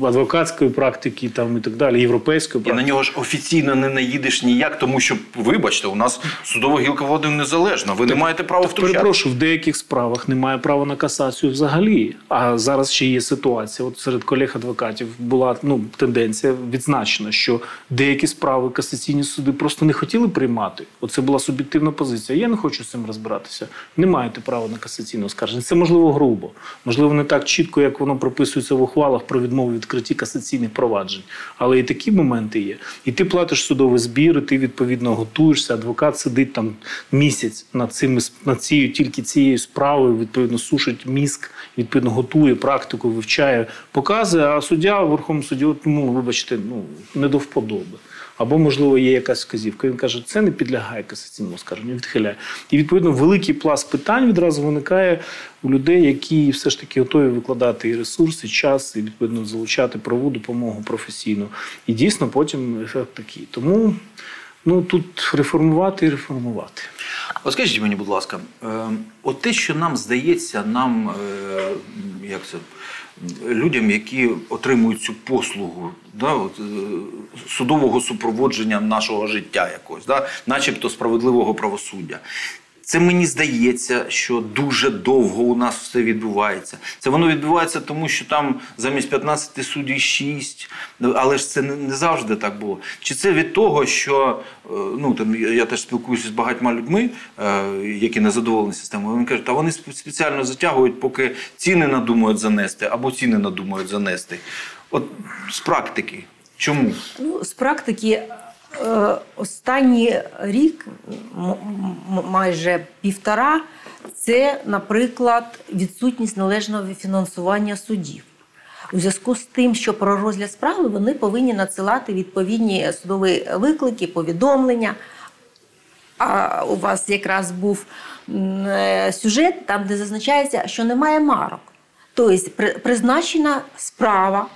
адвокатської практики, там і так далі, європейської практики. І на нього ж офіційно не наїдеш ніяк, тому що вибачте, у нас судова гілка влади незалежна. Ви так, не маєте права втручати. Перепрошую, в деяких справах немає права на касацію взагалі. А зараз ще є ситуація. От серед колег адвокатів була ну тенденція відзначена, що деякі справи касаційні суди просто не хотіли приймати. Оце була суб'єктивна позиція. Я не хочу з цим розбиратися. Не маєте права на касаційне оскарження. Це можливо грубо, можливо, не так чітко, як воно прописується в ухвалах про відмову відкритті касаційних проваджень. Але і такі моменти є. І ти платиш судовий збір, ти відповідно готуєшся. Адвокат сидить там місяць над цими над цією, тільки цією справою, відповідно, сушить мізк, відповідно, готує практику, вивчає, показує. А суддя в Верховному суді, ну вибачте, ну не до вподоби або, можливо, є якась вказівка. Він каже, це не підлягає касаційному скарженню, відхиляє. І відповідно великий пласт питань відразу виникає у людей, які все ж таки готові викладати і ресурси, і час, і відповідно залучати праву допомогу професійну. І дійсно потім ефект такий. Тому ну тут реформувати і реформувати. От скажіть мені, будь ласка, е, от те, що нам здається, нам е, як це людям, які отримують цю послугу да, от, е, судового супроводження нашого життя якогось, да, начебто справедливого правосуддя. Це мені здається, що дуже довго у нас все відбувається. Це воно відбувається, тому що там замість 15 суддів 6, але ж це не завжди так було. Чи це від того, що е, ну там я теж спілкуюся з багатьма людьми, е, які не задоволені системою. Вони кажуть, а вони спеціально затягують, поки ціни надумають занести, або ціни надумають занести. От з практики. Чому? Ну, з практики останній рік, майже півтора, це, наприклад, відсутність належного фінансування судів. У зв'язку з тим, що про розгляд справи вони повинні надсилати відповідні судові виклики, повідомлення. А у вас якраз був е, сюжет, там, де зазначається, що немає марок. Тобто призначена справа,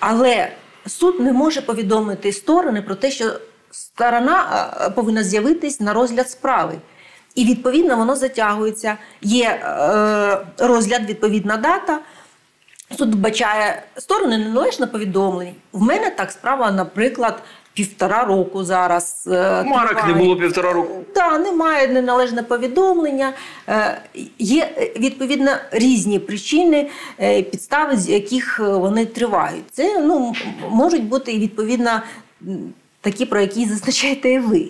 але суд не може повідомити сторони про те, що сторона е, повинна з'явитись на розгляд справи. І відповідно воно затягується. Є е, розгляд, відповідна дата. Суд вбачає сторони неналежне повідомлення. В мене так справа, наприклад, півтора року зараз. Е, Марок не було півтора року. Так, немає неналежне повідомлення. Е, є відповідно різні причини, е, підстави, з яких вони тривають. Це ну, можуть бути і відповідно такі, про які зазначаєте і ви.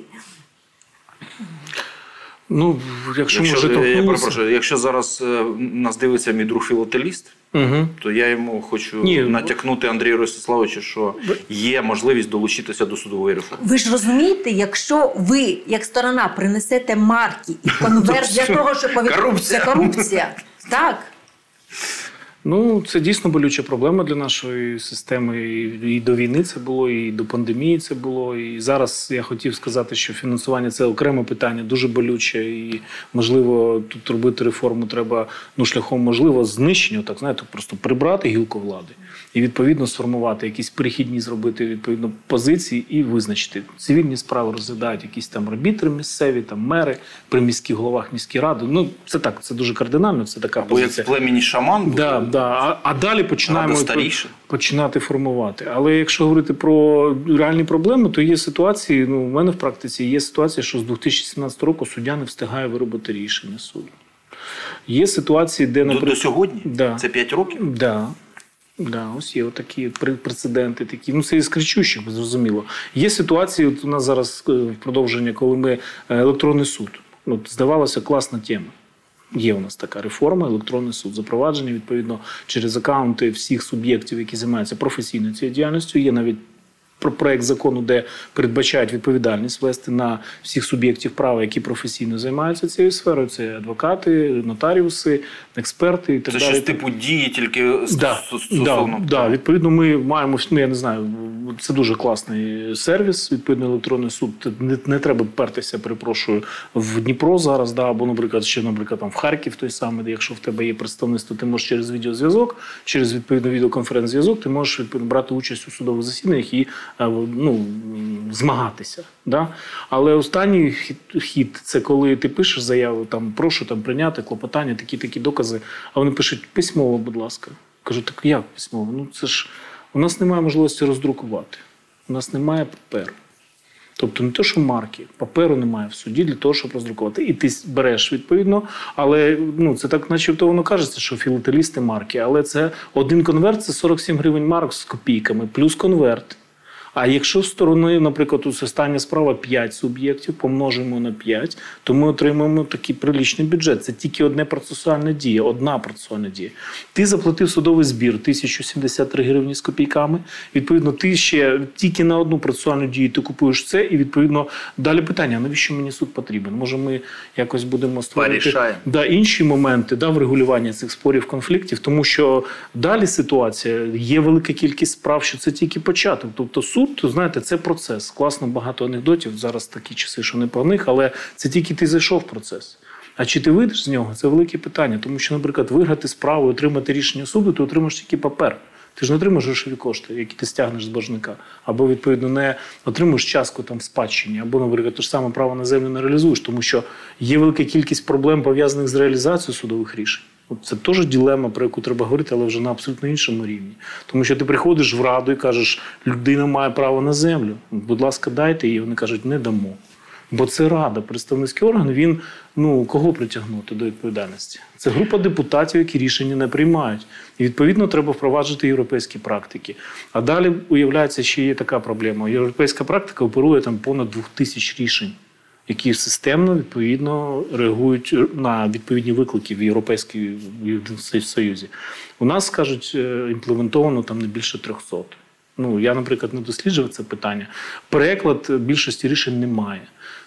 Ну, якщо, якщо може, я перепрошую, якщо зараз нас дивиться мій друг філателіст, Угу. То я йому хочу Ні. натякнути Андрію Ростиславовичу, що є можливість долучитися до судової реформи. Ви ж розумієте, якщо ви, як сторона, принесете марки і конверт для того, що повідомити, це корупція. Так. Ну, це дійсно болюча проблема для нашої системи. І до війни це було, і до пандемії це було. І зараз я хотів сказати, що фінансування це окреме питання, дуже болюче. І можливо, тут робити реформу треба ну шляхом можливо знищення, так знаєте, просто прибрати гілку влади і відповідно сформувати якісь перехідні, зробити відповідно позиції і визначити цивільні справи розглядають якісь там арбітри місцеві, там мери при міських головах міські ради. Ну це так, це дуже кардинально. Це така Або позиція. в племені шаман буде. Да, да. А, а далі починаємо починати формувати. Але якщо говорити про реальні проблеми, то є ситуації. Ну, у мене в практиці є ситуація, що з 2017 року суддя не встигає виробити рішення суду. Є ситуації, де До, до сьогодні? Да. Це 5 років? Да. Да, ось є такі прецеденти, такі. Ну, це із кричущих, зрозуміло. Є ситуації, от у нас зараз е, в продовження, коли ми е, електронний суд. Ну, здавалося, класна тема. Є у нас така реформа, електронний суд, запровадження відповідно через акаунти всіх суб'єктів, які займаються професійною цією діяльністю. Є навіть про проект закону, де передбачають відповідальність вести на всіх суб'єктів права, які професійно займаються цією сферою. Це адвокати, нотаріуси, експерти і так Це далі. щось типу дії тільки Да, стосовно. да, да, відповідно, ми маємо ну я не знаю, це дуже класний сервіс. Відповідно, електронний суд не, не треба пертися, перепрошую, в Дніпро зараз, да, або, наприклад, ще, наприклад, там в Харків той самий, де якщо в тебе є представництво, ти можеш через відеозв'язок, через відповідно відеоконференц-зв'язок, ти можеш відповідно брати участь у судових засіданнях і ну, змагатися. Да? Але останній хід, хід це коли ти пишеш заяву, там прошу там прийняти клопотання, такі такі докази. А вони пишуть письмово, будь ласка. Кажу, так як письмово? Ну це ж у нас немає можливості роздрукувати. У нас немає паперу. Тобто не те, що марки, паперу немає в суді для того, щоб роздрукувати. І ти береш відповідно, але ну це так, начебто воно кажеться, що філателісти марки, але це один конверт це 47 гривень марок з копійками, плюс конверт. А якщо сторони, наприклад, ось остання справа 5 суб'єктів, помножимо на 5, то ми отримаємо такий приличний бюджет. Це тільки одне процесуальне дія, одна процесуальна дія. Ти заплатив судовий збір 1073 гривні з копійками. Відповідно, ти ще тільки на одну процесуальну дію ти купуєш це, і відповідно далі питання: навіщо мені суд потрібен? Може, ми якось будемо створити да, інші моменти да, врегулювання цих спорів, конфліктів, тому що далі ситуація є велика кількість справ, що це тільки початок. Тобто суд, то знаєте, це процес. Класно багато анекдотів. Зараз такі часи, що не про них, але це тільки ти зайшов в процес. А чи ти вийдеш з нього? Це велике питання. Тому що, наприклад, виграти справу, отримати рішення суду, ти отримаєш тільки папер. Ти ж не отримаєш грошові кошти, які ти стягнеш з боржника, або відповідно не отримуєш частку там в спадщині, або, наприклад, те ж саме право на землю не реалізуєш, тому що є велика кількість проблем пов'язаних з реалізацією судових рішень. Це теж ділема, про яку треба говорити, але вже на абсолютно іншому рівні. Тому що ти приходиш в раду і кажеш, людина має право на землю. Будь ласка, дайте її. Вони кажуть, не дамо. Бо це рада, представницький орган. Він ну кого притягнути до відповідальності? Це група депутатів, які рішення не приймають. І відповідно треба впроваджувати європейські практики. А далі уявляється, ще є така проблема. Європейська практика оперує там понад двох тисяч рішень, які системно відповідно реагують на відповідні виклики в Європейській Союзі. У нас кажуть, е, імплементовано там не більше 300. Ну я, наприклад, не досліджував це питання. Переклад більшості рішень немає.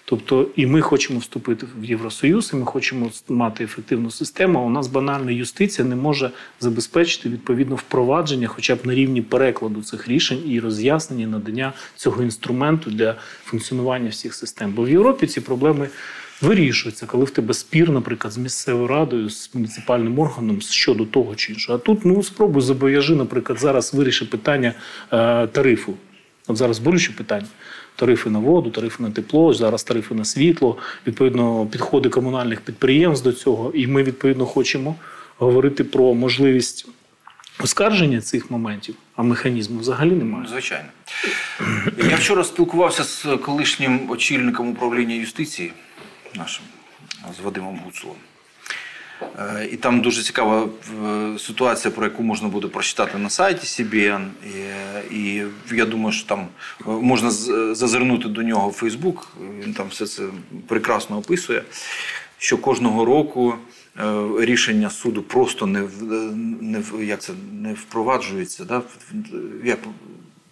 Тобто, і ми хочемо вступити в Євросоюз, і ми хочемо мати ефективну систему. А у нас банальна юстиція не може забезпечити відповідно впровадження, хоча б на рівні перекладу цих рішень і роз'яснення, надання цього інструменту для функціонування всіх систем. Бо в Європі ці проблеми вирішуються, коли в тебе спір, наприклад, з місцевою радою, з муніципальним органом щодо того чи іншого. А тут ну спробуй зобов'яжи, наприклад, зараз вирішити питання е, тарифу. От зараз болюче питання. Тарифи на воду, тарифи на тепло, зараз тарифи на світло, відповідно, підходи комунальних підприємств до цього. І ми, відповідно, хочемо говорити про можливість оскарження цих моментів, а механізму взагалі немає. Звичайно. Я вчора спілкувався з колишнім очільником управління юстиції нашим, з Вадимом Гуцулом. Е, І там дуже цікава е, ситуація, про яку можна буде прочитати на сайті CBN. І, і я думаю, що там е, можна зазирнути до нього в Фейсбук. Він там все це прекрасно описує. Що кожного року рішення суду просто не, не, як це, не впроваджується. Да?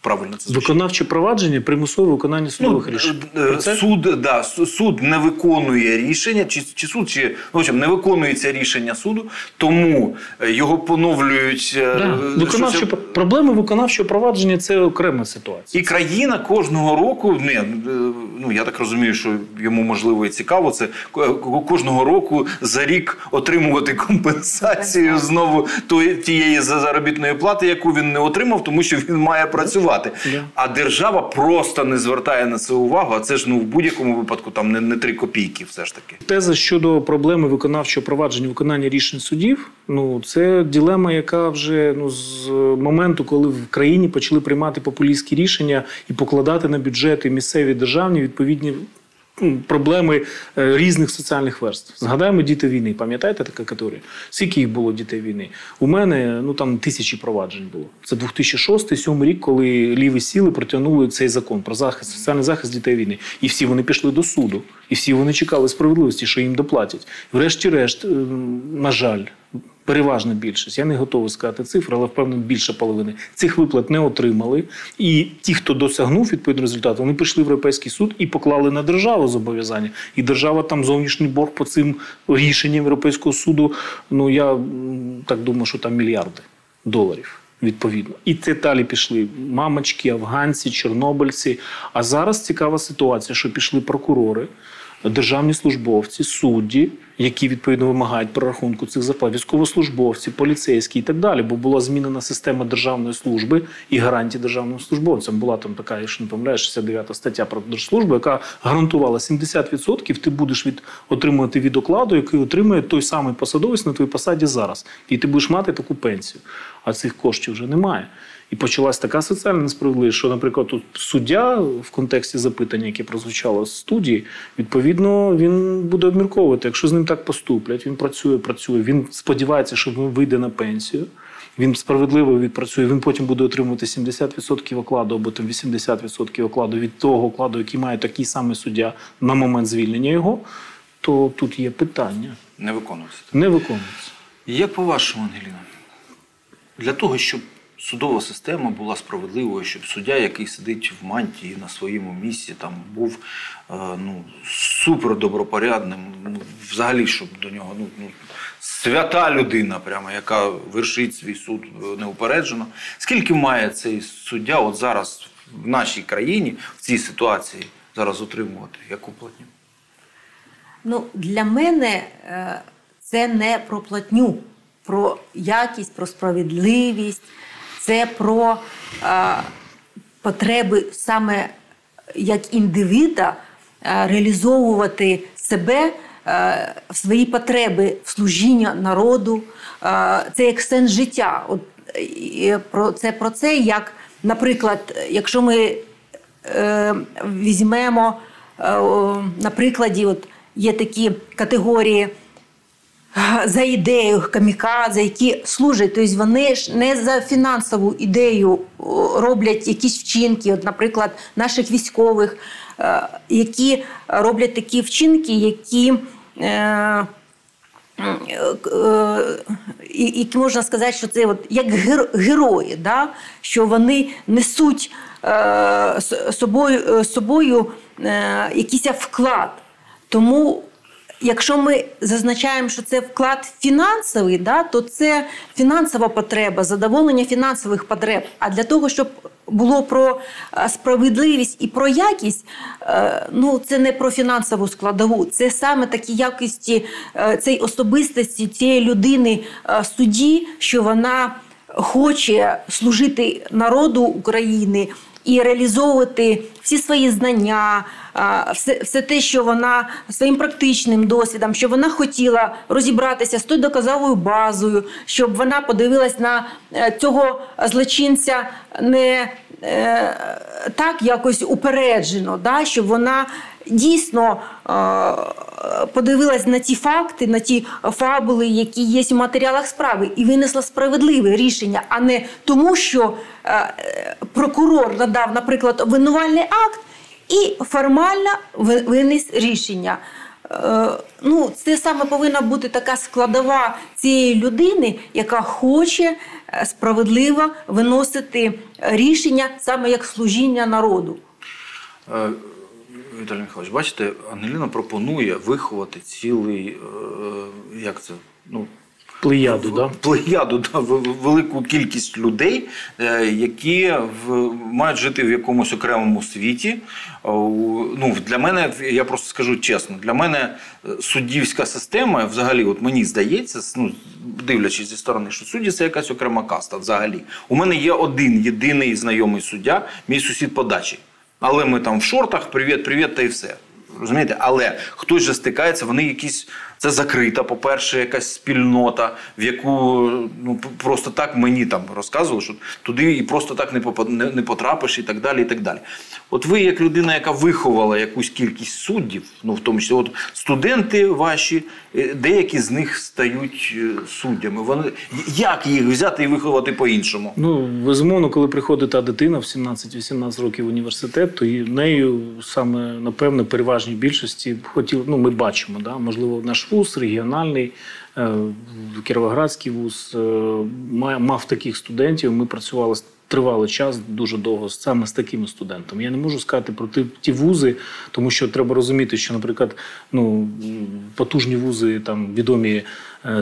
Правильно це звучить? Виконавче провадження, примусове виконання судових Ну, рішень. е, е, суд, да, су- суд не виконує рішення, чи, чи суд, чи ну, в общем, не виконується рішення суду, тому е, його поновлюють. Да. Виконавче, щось- проблеми виконавчого провадження це окрема ситуація. І країна кожного року, не, е, ну я так розумію, що йому можливо і цікаво, це ко- кожного року за рік отримувати компенсацію знову тієї заробітної плати, яку він не отримав, тому що він має працювати. Да. А держава просто не звертає на це увагу. А це ж ну в будь-якому випадку там не, не три копійки, все ж таки. Теза щодо проблеми виконавчого провадження виконання рішень судів. Ну це ділема, яка вже ну з моменту, коли в країні почали приймати популістські рішення і покладати на бюджети місцеві державні відповідні. Проблеми е, різних соціальних верств. Згадаємо діти війни. Пам'ятаєте така категорія? Скільки їх було дітей війни? У мене ну там тисячі проваджень було. Це 2006-2007 рік, коли ліві сіли протягнули цей закон про захист, соціальний захист дітей війни. І всі вони пішли до суду, і всі вони чекали справедливості, що їм доплатять. Врешті-решт, е, на жаль, переважна більшість. Я не готовий сказати цифри, але впевнений, більше половини цих виплат не отримали. І ті, хто досягнув відповідний результат, вони пішли в Європейський суд і поклали на державу зобов'язання. І держава там зовнішній борг по цим рішенням Європейського суду. Ну я так думаю, що там мільярди доларів. Відповідно, і це далі пішли мамочки, афганці, чорнобильці. А зараз цікава ситуація, що пішли прокурори, державні службовці, судді, які відповідно вимагають прорахунку цих зарплат, військовослужбовці, поліцейські і так далі. Бо була змінена система державної служби і гарантії державним службовцям. Була там така, якщо не помиляєш, 69 стаття про держслужбу, яка гарантувала 70% ти будеш від отримувати від окладу, який отримує той самий посадовець на твоїй посаді зараз. І ти будеш мати таку пенсію. А цих коштів вже немає. І почалась така соціальна несправедливість, що, наприклад, тут суддя в контексті запитання, яке прозвучало з студії, відповідно, він буде обмірковувати. Якщо з ним так поступлять, він працює, працює, він сподівається, що він вийде на пенсію. Він справедливо відпрацює, він потім буде отримувати 70% окладу або там 80% окладу від того окладу, який має такий самий суддя на момент звільнення його, то тут є питання. Не виконується. Не виконується. Як по-вашому, Ангеліна? Для того, щоб судова система була справедливою, щоб суддя, який сидить в мантії на своєму місці, там був е, ну, супер добропорядним, ну, взагалі, щоб до нього ну, ну, свята людина, прямо, яка вершить свій суд е, неупереджено. Скільки має цей суддя от зараз в нашій країні, в цій ситуації, зараз отримувати яку платню? Ну, для мене е, це не про платню, про якість, про справедливість, це про е, потреби саме як індивіда е, реалізовувати себе. е, Свої потреби в служіння народу, це як сенс життя. От, про це про це, як, наприклад, якщо ми е, візьмемо е, на прикладі, от є такі категорії за ідею камікадзе, які служать, тобто вони ж не за фінансову ідею роблять якісь вчинки, от, наприклад, наших військових, е, які роблять такі вчинки, які. е, е, які можна сказати, що це от як гер- герої, да? що вони несуть е, собою, е, собою е, якийсь вклад. Тому, якщо ми зазначаємо, що це вклад фінансовий, да, то це фінансова потреба, задоволення фінансових потреб. А для того, щоб було про е, справедливість і про якість, е, ну це не про фінансову складову, це саме такі якості е, цієї особистості цієї людини судді, що вона хоче служити народу України і реалізовувати всі свої знання, все, все те, що вона своїм практичним досвідом, що вона хотіла розібратися з тою доказовою базою, щоб вона подивилась на е, цього злочинця не е, так якось упереджено, да, щоб вона дійсно е, подивилась на ті факти, на ті фабули, які є у матеріалах справи, і винесла справедливе рішення, а не тому, що прокурор надав, наприклад, обвинувальний акт і формально виніс рішення. Е, Ну, це саме повинна бути така складова цієї людини, яка хоче е, справедливо виносити рішення саме як служіння народу. Е, Віталій Михайлович, бачите, Ангеліна пропонує виховати цілий, як це, ну, Плеяду, да? плеяду, да, велику кількість людей, е, які мають жити в якомусь окремому світі. Ну, для мене, я просто скажу чесно, для мене е, суддівська система, взагалі, от мені здається, ну, дивлячись зі сторони, що судді це якась окрема каста взагалі. У мене є один єдиний знайомий суддя, мій сусід по дачі. Але ми там в шортах, привіт, привіт, та і все. Розумієте? Але хтось же стикається, вони якісь. Це закрита, по-перше, якась спільнота, в яку ну просто так мені там розказували, що туди і просто так не потрапиш, і так далі. і так далі. От ви, як людина, яка виховала якусь кількість суддів, ну в тому числі, от студенти ваші, е, деякі з них стають е, суддями. Вони як їх взяти і виховати по-іншому? Ну, безумовно, коли приходить та дитина в 17-18 років в університет, то нею саме, напевно, переважній більшості хотіли, ну, ми бачимо, да, можливо, наш вуз регіональний, е, Кіровоградський вуз е, мав таких студентів. Ми працювали тривалий час, дуже довго саме з такими студентами. Я не можу сказати про ті, вузи, тому що треба розуміти, що, наприклад, ну, потужні вузи, там відомі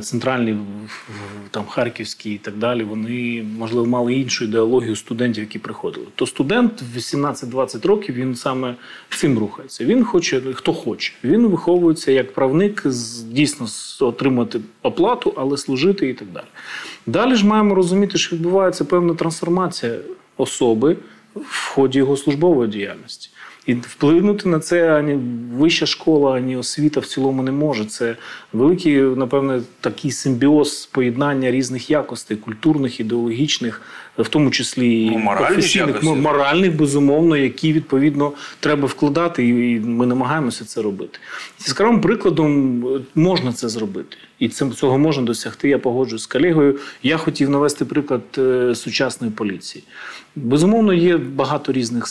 центральні, в- в- там Харківські і так далі, вони можливо мали іншу ідеологію студентів, які приходили. То студент в 18-20 років він саме цим рухається. Він хоче, хто хоче. Він виховується як правник, дійсно отримати оплату, але служити і так далі. Далі ж маємо розуміти, що відбувається певна трансформація особи в ході його службової діяльності. І вплинути на це ані вища школа, ані освіта в цілому не може. Це великий, напевне, такий симбіоз поєднання різних якостей, культурних, ідеологічних, в тому числі і Ну, моральних професійних, якостей. моральних, безумовно, які відповідно треба вкладати, і ми намагаємося це робити. Яскравим прикладом е, можна це зробити, і це цього можна досягти. Я погоджуюсь з колегою. Я хотів навести приклад е, сучасної поліції. Безумовно, є багато різних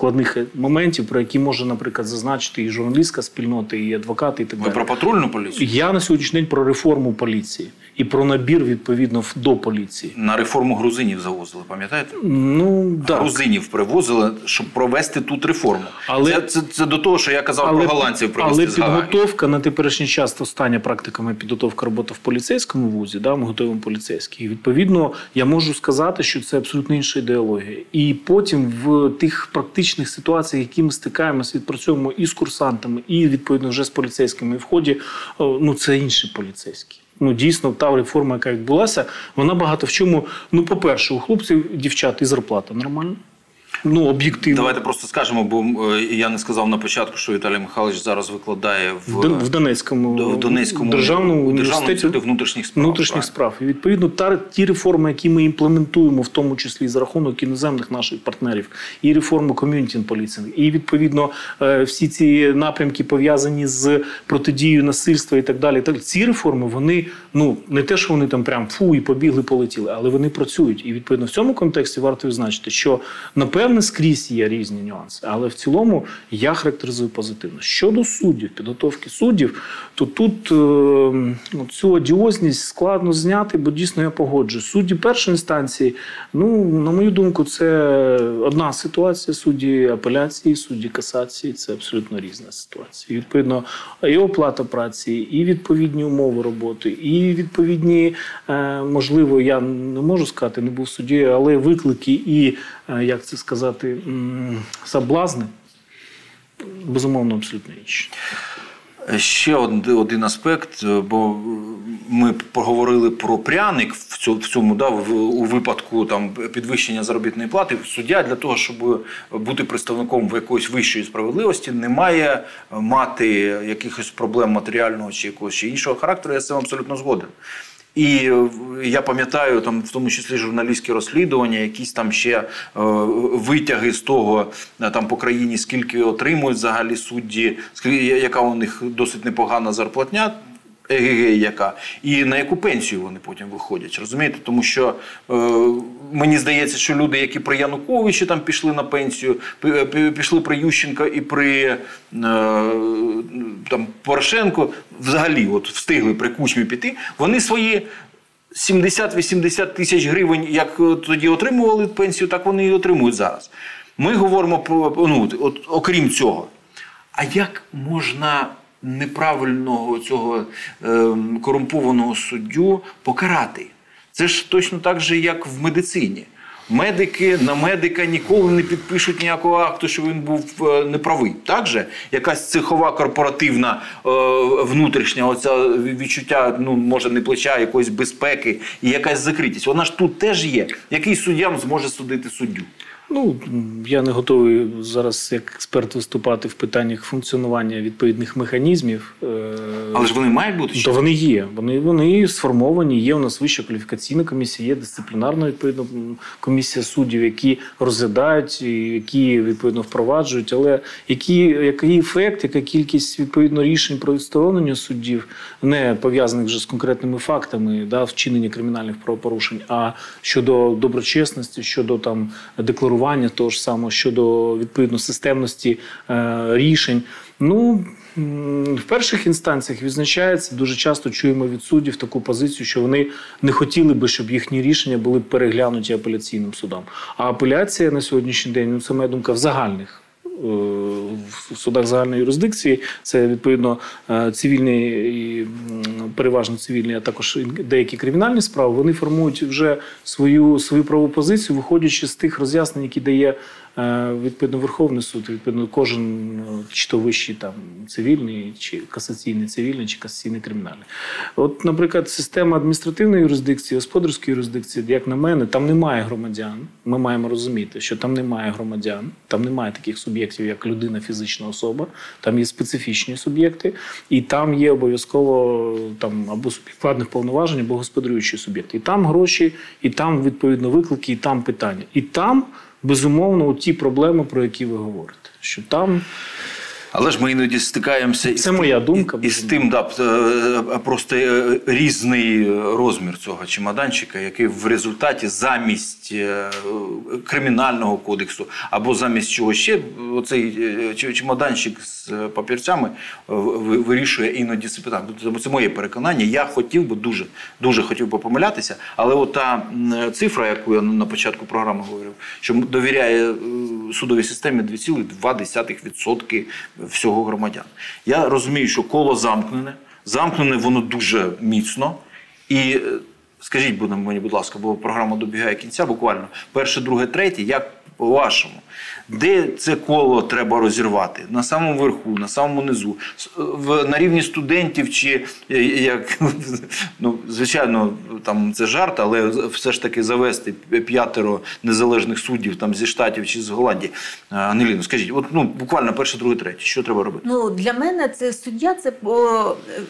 складних моментів, про які може, наприклад, зазначити і журналістська спільнота, і адвокати, і так Ви далі. про патрульну поліцію? Я на сьогоднішній день про реформу поліції і про набір відповідно до поліції. На реформу грузинів завозили, пам'ятаєте? Ну да. Грузинів привозили, щоб провести тут реформу. Але- це, це, це до того, що я казав про голландців привезти але з підготовка на теперішній час остання практика моя підготовка роботи в поліцейському вузі, да, ми готуємо поліцейський. І відповідно, я можу сказати, що це абсолютно інша ідеологія. І потім в тих практичних ситуаціях, які ми стикаємося, відпрацьовуємо і з курсантами, і відповідно вже з поліцейськими. І в ході ну це інші поліцейські. Ну, дійсно, та реформа, яка відбулася, вона багато в чому. Ну, по-перше, у хлопців, дівчат і зарплата нормальна. Ну, об'єктивно. Давайте просто скажемо, бо е, я не сказав на початку, що Віталій Михайлович зараз викладає в, В, Донецькому, в Донецькому державному університеті внутрішніх справ. внутрішніх справ. І відповідно та ті реформи, які ми імплементуємо, в тому числі за рахунок іноземних наших партнерів, і реформу ком'юніті поліцінг, і відповідно е, всі ці напрямки пов'язані з протидією насильства і так далі. Так ці реформи вони ну не те, що вони там прям фу і побігли, полетіли, але вони працюють. І відповідно в цьому контексті варто відзначити, що напевне скрізь є різні нюанси, але в цілому я характеризую позитивно. Щодо суддів, підготовки суддів, то тут е, ну, цю одіозність складно зняти, бо дійсно я погоджую. Судді першої інстанції, ну на мою думку, це одна ситуація. Судді апеляції, судді касації це абсолютно різна ситуація. І, відповідно, і оплата праці, і відповідні умови роботи, і відповідні, е, можливо, я не можу сказати, не був суддєю, але виклики і е, як це сказати, м, соблазни. Безумовно, абсолютно інші. Ще один аспект, е, бо ми поговорили про пряник в цьому, да, у випадку там, підвищення заробітної плати. Суддя для того, щоб бути представником в якоїсь вищої справедливості, не має мати якихось проблем матеріального чи якогось чи іншого характеру. Я з цим абсолютно згоден. І е, я пам'ятаю, там в тому числі журналістські розслідування, якісь там ще е, витяги з того, е, там по країні, скільки отримують взагалі судді, яка у них досить непогана зарплатня. ЕГГ яка, і на яку пенсію вони потім виходять, розумієте? Тому що е, мені здається, що люди, які при Януковичі там пішли на пенсію, пі- пішли при Ющенка і при е, там, Порошенко, взагалі от, встигли при кучмі піти, вони свої 70-80 тисяч гривень, як е, тоді отримували пенсію, так вони і отримують зараз. Ми говоримо про ну, от, окрім цього. А як можна неправильного цього е, корумпованого суддю покарати? Це ж точно так же, як в медицині. Медики на медика ніколи не підпишуть ніякого акту, що він був е, неправий. Так же якась цехова корпоративна е, внутрішня оця відчуття, ну може не плеча, якоїсь безпеки і якась закритість. Вона ж тут теж є. Який суддям зможе судити суддю? Ну я не готовий зараз як експерт виступати в питаннях функціонування відповідних механізмів. Е, Але ж вони мають бути ще? То вони є. Вони вони сформовані. Є у нас вища кваліфікаційна комісія, є дисциплінарна відповідно комісія суддів, які розглядають, які відповідно впроваджують. Але які, який ефект, яка кількість відповідно рішень про відсторонення суддів, не пов'язаних вже з конкретними фактами да, вчинення кримінальних правопорушень, а щодо доброчесності, щодо там декларування того ж самого щодо відповідно системності е, рішень. Ну в перших інстанціях відзначається дуже часто чуємо від суддів таку позицію, що вони не хотіли би, щоб їхні рішення були переглянуті апеляційним судом. А апеляція на сьогоднішній день ну це моя думка в загальних в судах загальної юрисдикції. Це відповідно е, цивільні і переважно цивільні, а також деякі кримінальні справи. Вони формують вже свою свою правопозицію, виходячи з тих роз'яснень, які дає Е, відповідно Верховний суд, відповідно, кожен е, чи то вищий там цивільний, чи касаційний цивільний, чи касаційний кримінальний. От, наприклад, система адміністративної юрисдикції, господарської юрисдикції, як на мене, там немає громадян. Ми маємо розуміти, що там немає громадян, там немає таких суб'єктів, як людина, фізична особа, там є специфічні суб'єкти, і там є обов'язково там або суб'єкт повноважень, або господарюючі суб'єкти. І там гроші, і там відповідно виклики, і там питання. І там безумовно ті проблеми, про які ви говорите. Що там але ж ми іноді стикаємося це із моя думка і з тим, да, е, просто е, різний розмір цього чемоданчика, який в результаті замість е, кримінального кодексу або замість чого ще оцей чемоданчик з папірцями вирішує іноді це питання. Тому це моє переконання. Я хотів би дуже дуже хотів би помилятися, але от та цифра, яку я на початку програми говорив, що довіряє судовій системі 2,2% всього громадян. Я розумію, що коло замкнене, замкнене воно дуже міцно. І е, скажіть мені, будь ласка, бо програма добігає кінця, буквально перше, друге, третє, як по-вашому, де це коло треба розірвати? На самому верху, на самому низу, в, на рівні студентів, чи е, як <laughs> ну, звичайно, там це жарт, але все ж таки завести п'ятеро незалежних суддів там зі штатів чи з Голландії. Анеліно, скажіть, от ну буквально перше, друге, третє, що треба робити? Ну для мене це суддя, це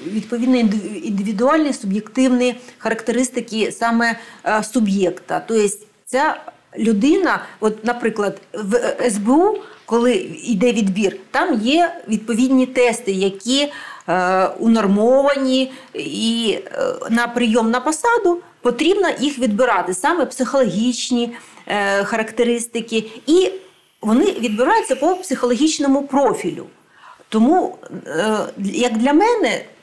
відповідно індивідуальні суб'єктивні характеристики саме е, суб'єкта. Тобто ця людина, от, наприклад, в СБУ, коли йде відбір, там є відповідні тести, які е, унормовані, і е, на прийом на посаду потрібно їх відбирати, саме психологічні е, характеристики, і вони відбираються по психологічному профілю. Тому, е, як для мене, Е,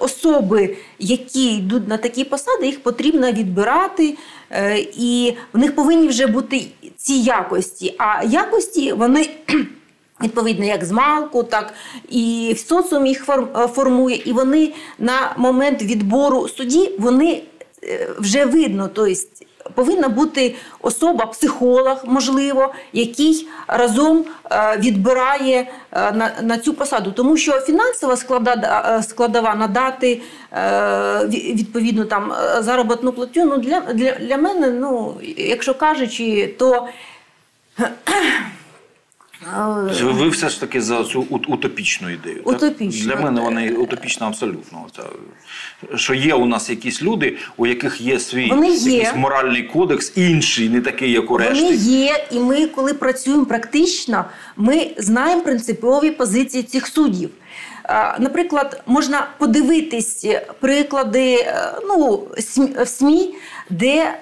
особи, які йдуть на такі посади, їх потрібно відбирати, е, і в них повинні вже бути ці якості. А якості вони. <clears throat> Відповідно, як з малку, так і в соціум їх е, формує, і вони на момент відбору судді вони вже видно. Тобто повинна бути особа, психолог, можливо, який разом е, відбирає е, на цю посаду, тому що фінансова складова, е, складова надати відповідно там заробітну платю. Ну для, для, для мене, ну якщо кажучи, то ви, ви все ж таки за цю утопічну ідею. Утопічна. Для мене вона утопічна абсолютно. Що є у нас якісь люди, у яких є свій Вони є. якийсь моральний кодекс, інший, не такий, як у решти. Вони є, і ми, коли працюємо практично, ми знаємо принципові позиції цих суддів. Наприклад, можна подивитись приклади е, ну, в СМІ, де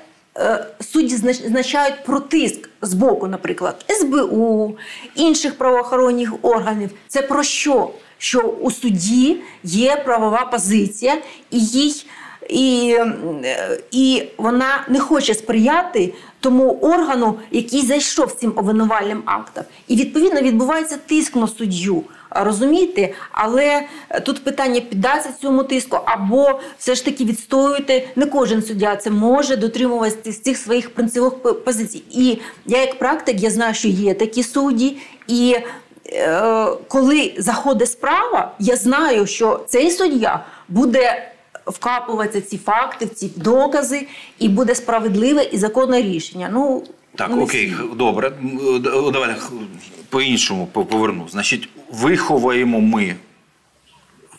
судді значають про тиск з боку, наприклад, СБУ, інших правоохоронних органів. Це про що? Що у суді є правова позиція, і їй і, е, і вона не хоче сприяти тому органу, який зайшов цим обвинувальним актом. І відповідно відбувається тиск на суддю. Розумієте, але тут питання піддаться цьому тиску, або все ж таки відстоювати. Не кожен суддя це може дотримуватися з цих своїх принципових позицій. І я, як практик, я знаю, що є такі судді, і е, коли заходить справа, я знаю, що цей суддя буде вкапувати ці факти, ці докази, і буде справедливе і законне рішення. Ну Так, не окей, всі. добре. М, Давай по-іншому по- поверну. Значить, виховуємо ми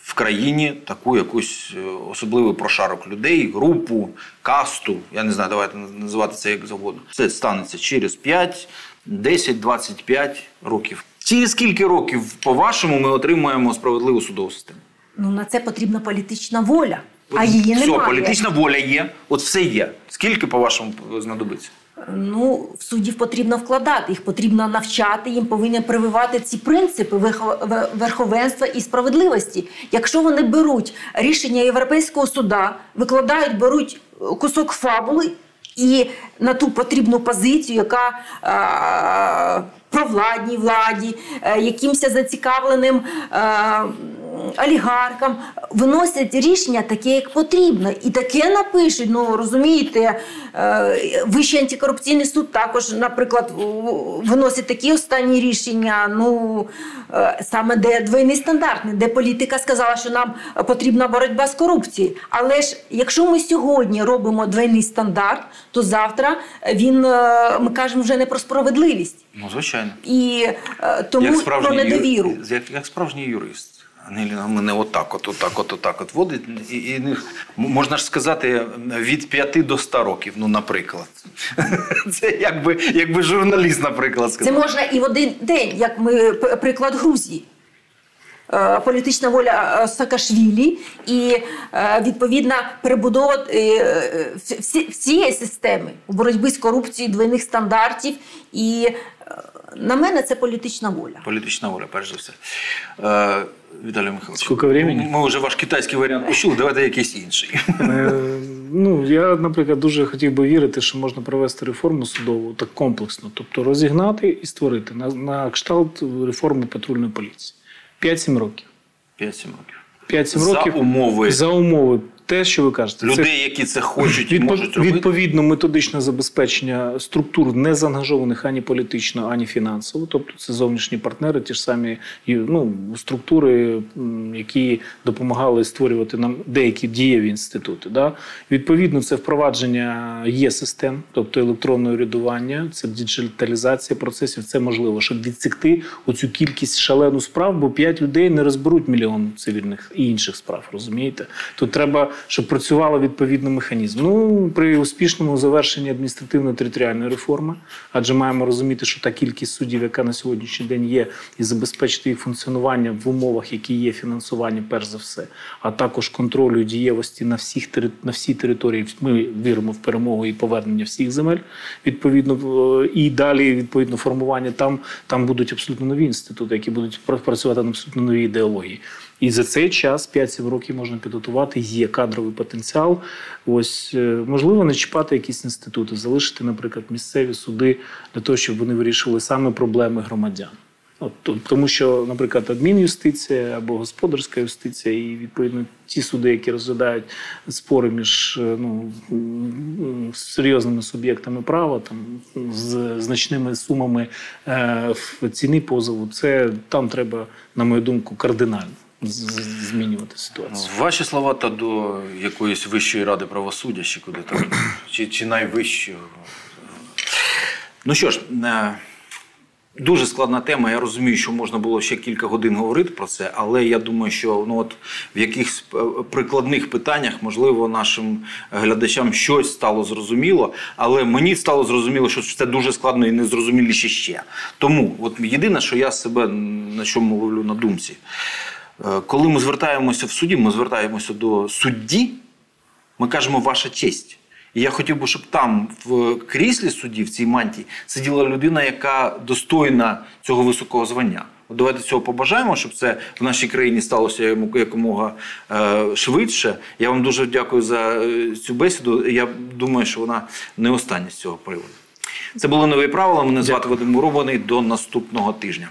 в країні таку якусь е, особливий прошарок людей, групу, касту. Я не знаю, давайте називати це як завгодно. Це станеться через 5, 10, 25 років. Через скільки років, по-вашому, ми отримуємо справедливу судову систему? Ну на це потрібна політична воля, а її Все, немає. політична воля є, от все є. Скільки, по-вашому, знадобиться? Ну, в суддів потрібно вкладати, їх потрібно навчати, їм повинні прививати ці принципи верхо- верховенства і справедливості. Якщо вони беруть рішення Європейського суда, викладають, беруть е, кусок фабули і на ту потрібну позицію, яка провладній владі, е, якимось зацікавленим е, олігархам виносять рішення таке, як потрібно, і таке напишуть. Ну розумієте, е, Вищий антикорупційний суд також, наприклад, виносить такі останні рішення. Ну саме де двойний стандарт, де політика сказала, що нам потрібна боротьба з корупцією. Але ж якщо ми сьогодні робимо двойний стандарт, то завтра він ми кажемо вже не про справедливість Ну, звичайно. і е, тому як про недовіру. ю- як, як справжній юрист. Анеліна мене отак, от, отак, от, отак от водить. І, і, не- можна ж сказати, від 5 до 100 років, ну, наприклад. <laughs> Це якби, якби журналіст, наприклад, сказав. Це можна і в один день, як ми приклад Грузії. Е, Політична воля е, Саакашвілі і відповідна перебудова всі- всі- всієї системи у боротьбі з корупцією, двойних стандартів. І на мене це політична воля. Політична воля, перш за все. Е, Віталій Михайлович, Скільки времени? ми вже ваш китайський варіант почули, давайте якийсь інший. Е, Ну, я, наприклад, дуже хотів би вірити, що можна провести реформу судову так комплексно, тобто розігнати і створити на, на кшталт реформи патрульної поліції. 5-7 років. 5-7 років. 5-7 За років умови. за умови. Те, що ви кажете, це Людей, які це хочуть і відпо- можуть робити. відповідно методичне забезпечення структур не заангажованих ані політично, ані фінансово. Тобто це зовнішні партнери, ті ж самі ну, структури, які допомагали створювати нам деякі дієві інститути. Да? Відповідно, це впровадження є систем, тобто електронне урядування, це діджиталізація процесів. Це можливо, щоб відсікти оцю кількість шалену справ, бо п'ять людей не розберуть мільйон цивільних і інших справ. Розумієте? Тут треба, щоб працював відповідний механізм. Ну при успішному завершенні адміністративно-територіальної реформи, адже маємо розуміти, що та кількість суддів, яка на сьогоднішній день є, і забезпечити їх функціонування в умовах, які є фінансування, перш за все, а також контролю дієвості на всіх на всій території. Ми віримо в перемогу і повернення всіх земель. Відповідно, і далі відповідно формування там, там будуть абсолютно нові інститути, які будуть пра- працювати на абсолютно новій ідеології. І за цей час 5-7 років можна підготувати. Є кадровий потенціал. Ось е, можливо не чіпати якісь інститути, залишити, наприклад, місцеві суди для того, щоб вони вирішували саме проблеми громадян. От, тому що, наприклад, адмінюстиція або господарська юстиція, і відповідно ті суди, які розглядають спори між е, ну, серйозними суб'єктами права, там з значними сумами е, в ціні позову, це там треба, на мою думку, кардинально змінювати ситуацію. Ваші слова та до якоїсь вищої ради правосуддя, чи куди там, чи, чи найвищого. Ну що ж, е, дуже складна тема. Я розумію, що можна було ще кілька годин говорити про це, але я думаю, що ну, от, в якихось е, прикладних питаннях, можливо, нашим глядачам щось стало зрозуміло, але мені стало зрозуміло, що це дуже складно і незрозуміліше ще. Тому, от єдине, що я себе на чому ловлю на думці. Е, Коли ми звертаємося в суді, ми звертаємося до судді, ми кажемо ваша честь. І я хотів би, щоб там, в кріслі судді, в цій мантії, сиділа людина, яка достойна цього високого звання. От Давайте цього побажаємо, щоб це в нашій країні сталося якомога е, швидше. Я вам дуже дякую за е, цю бесіду. Я думаю, що вона не остання з цього приводу. Це були нові правила. Мене звати Вадим Мурований. До наступного тижня.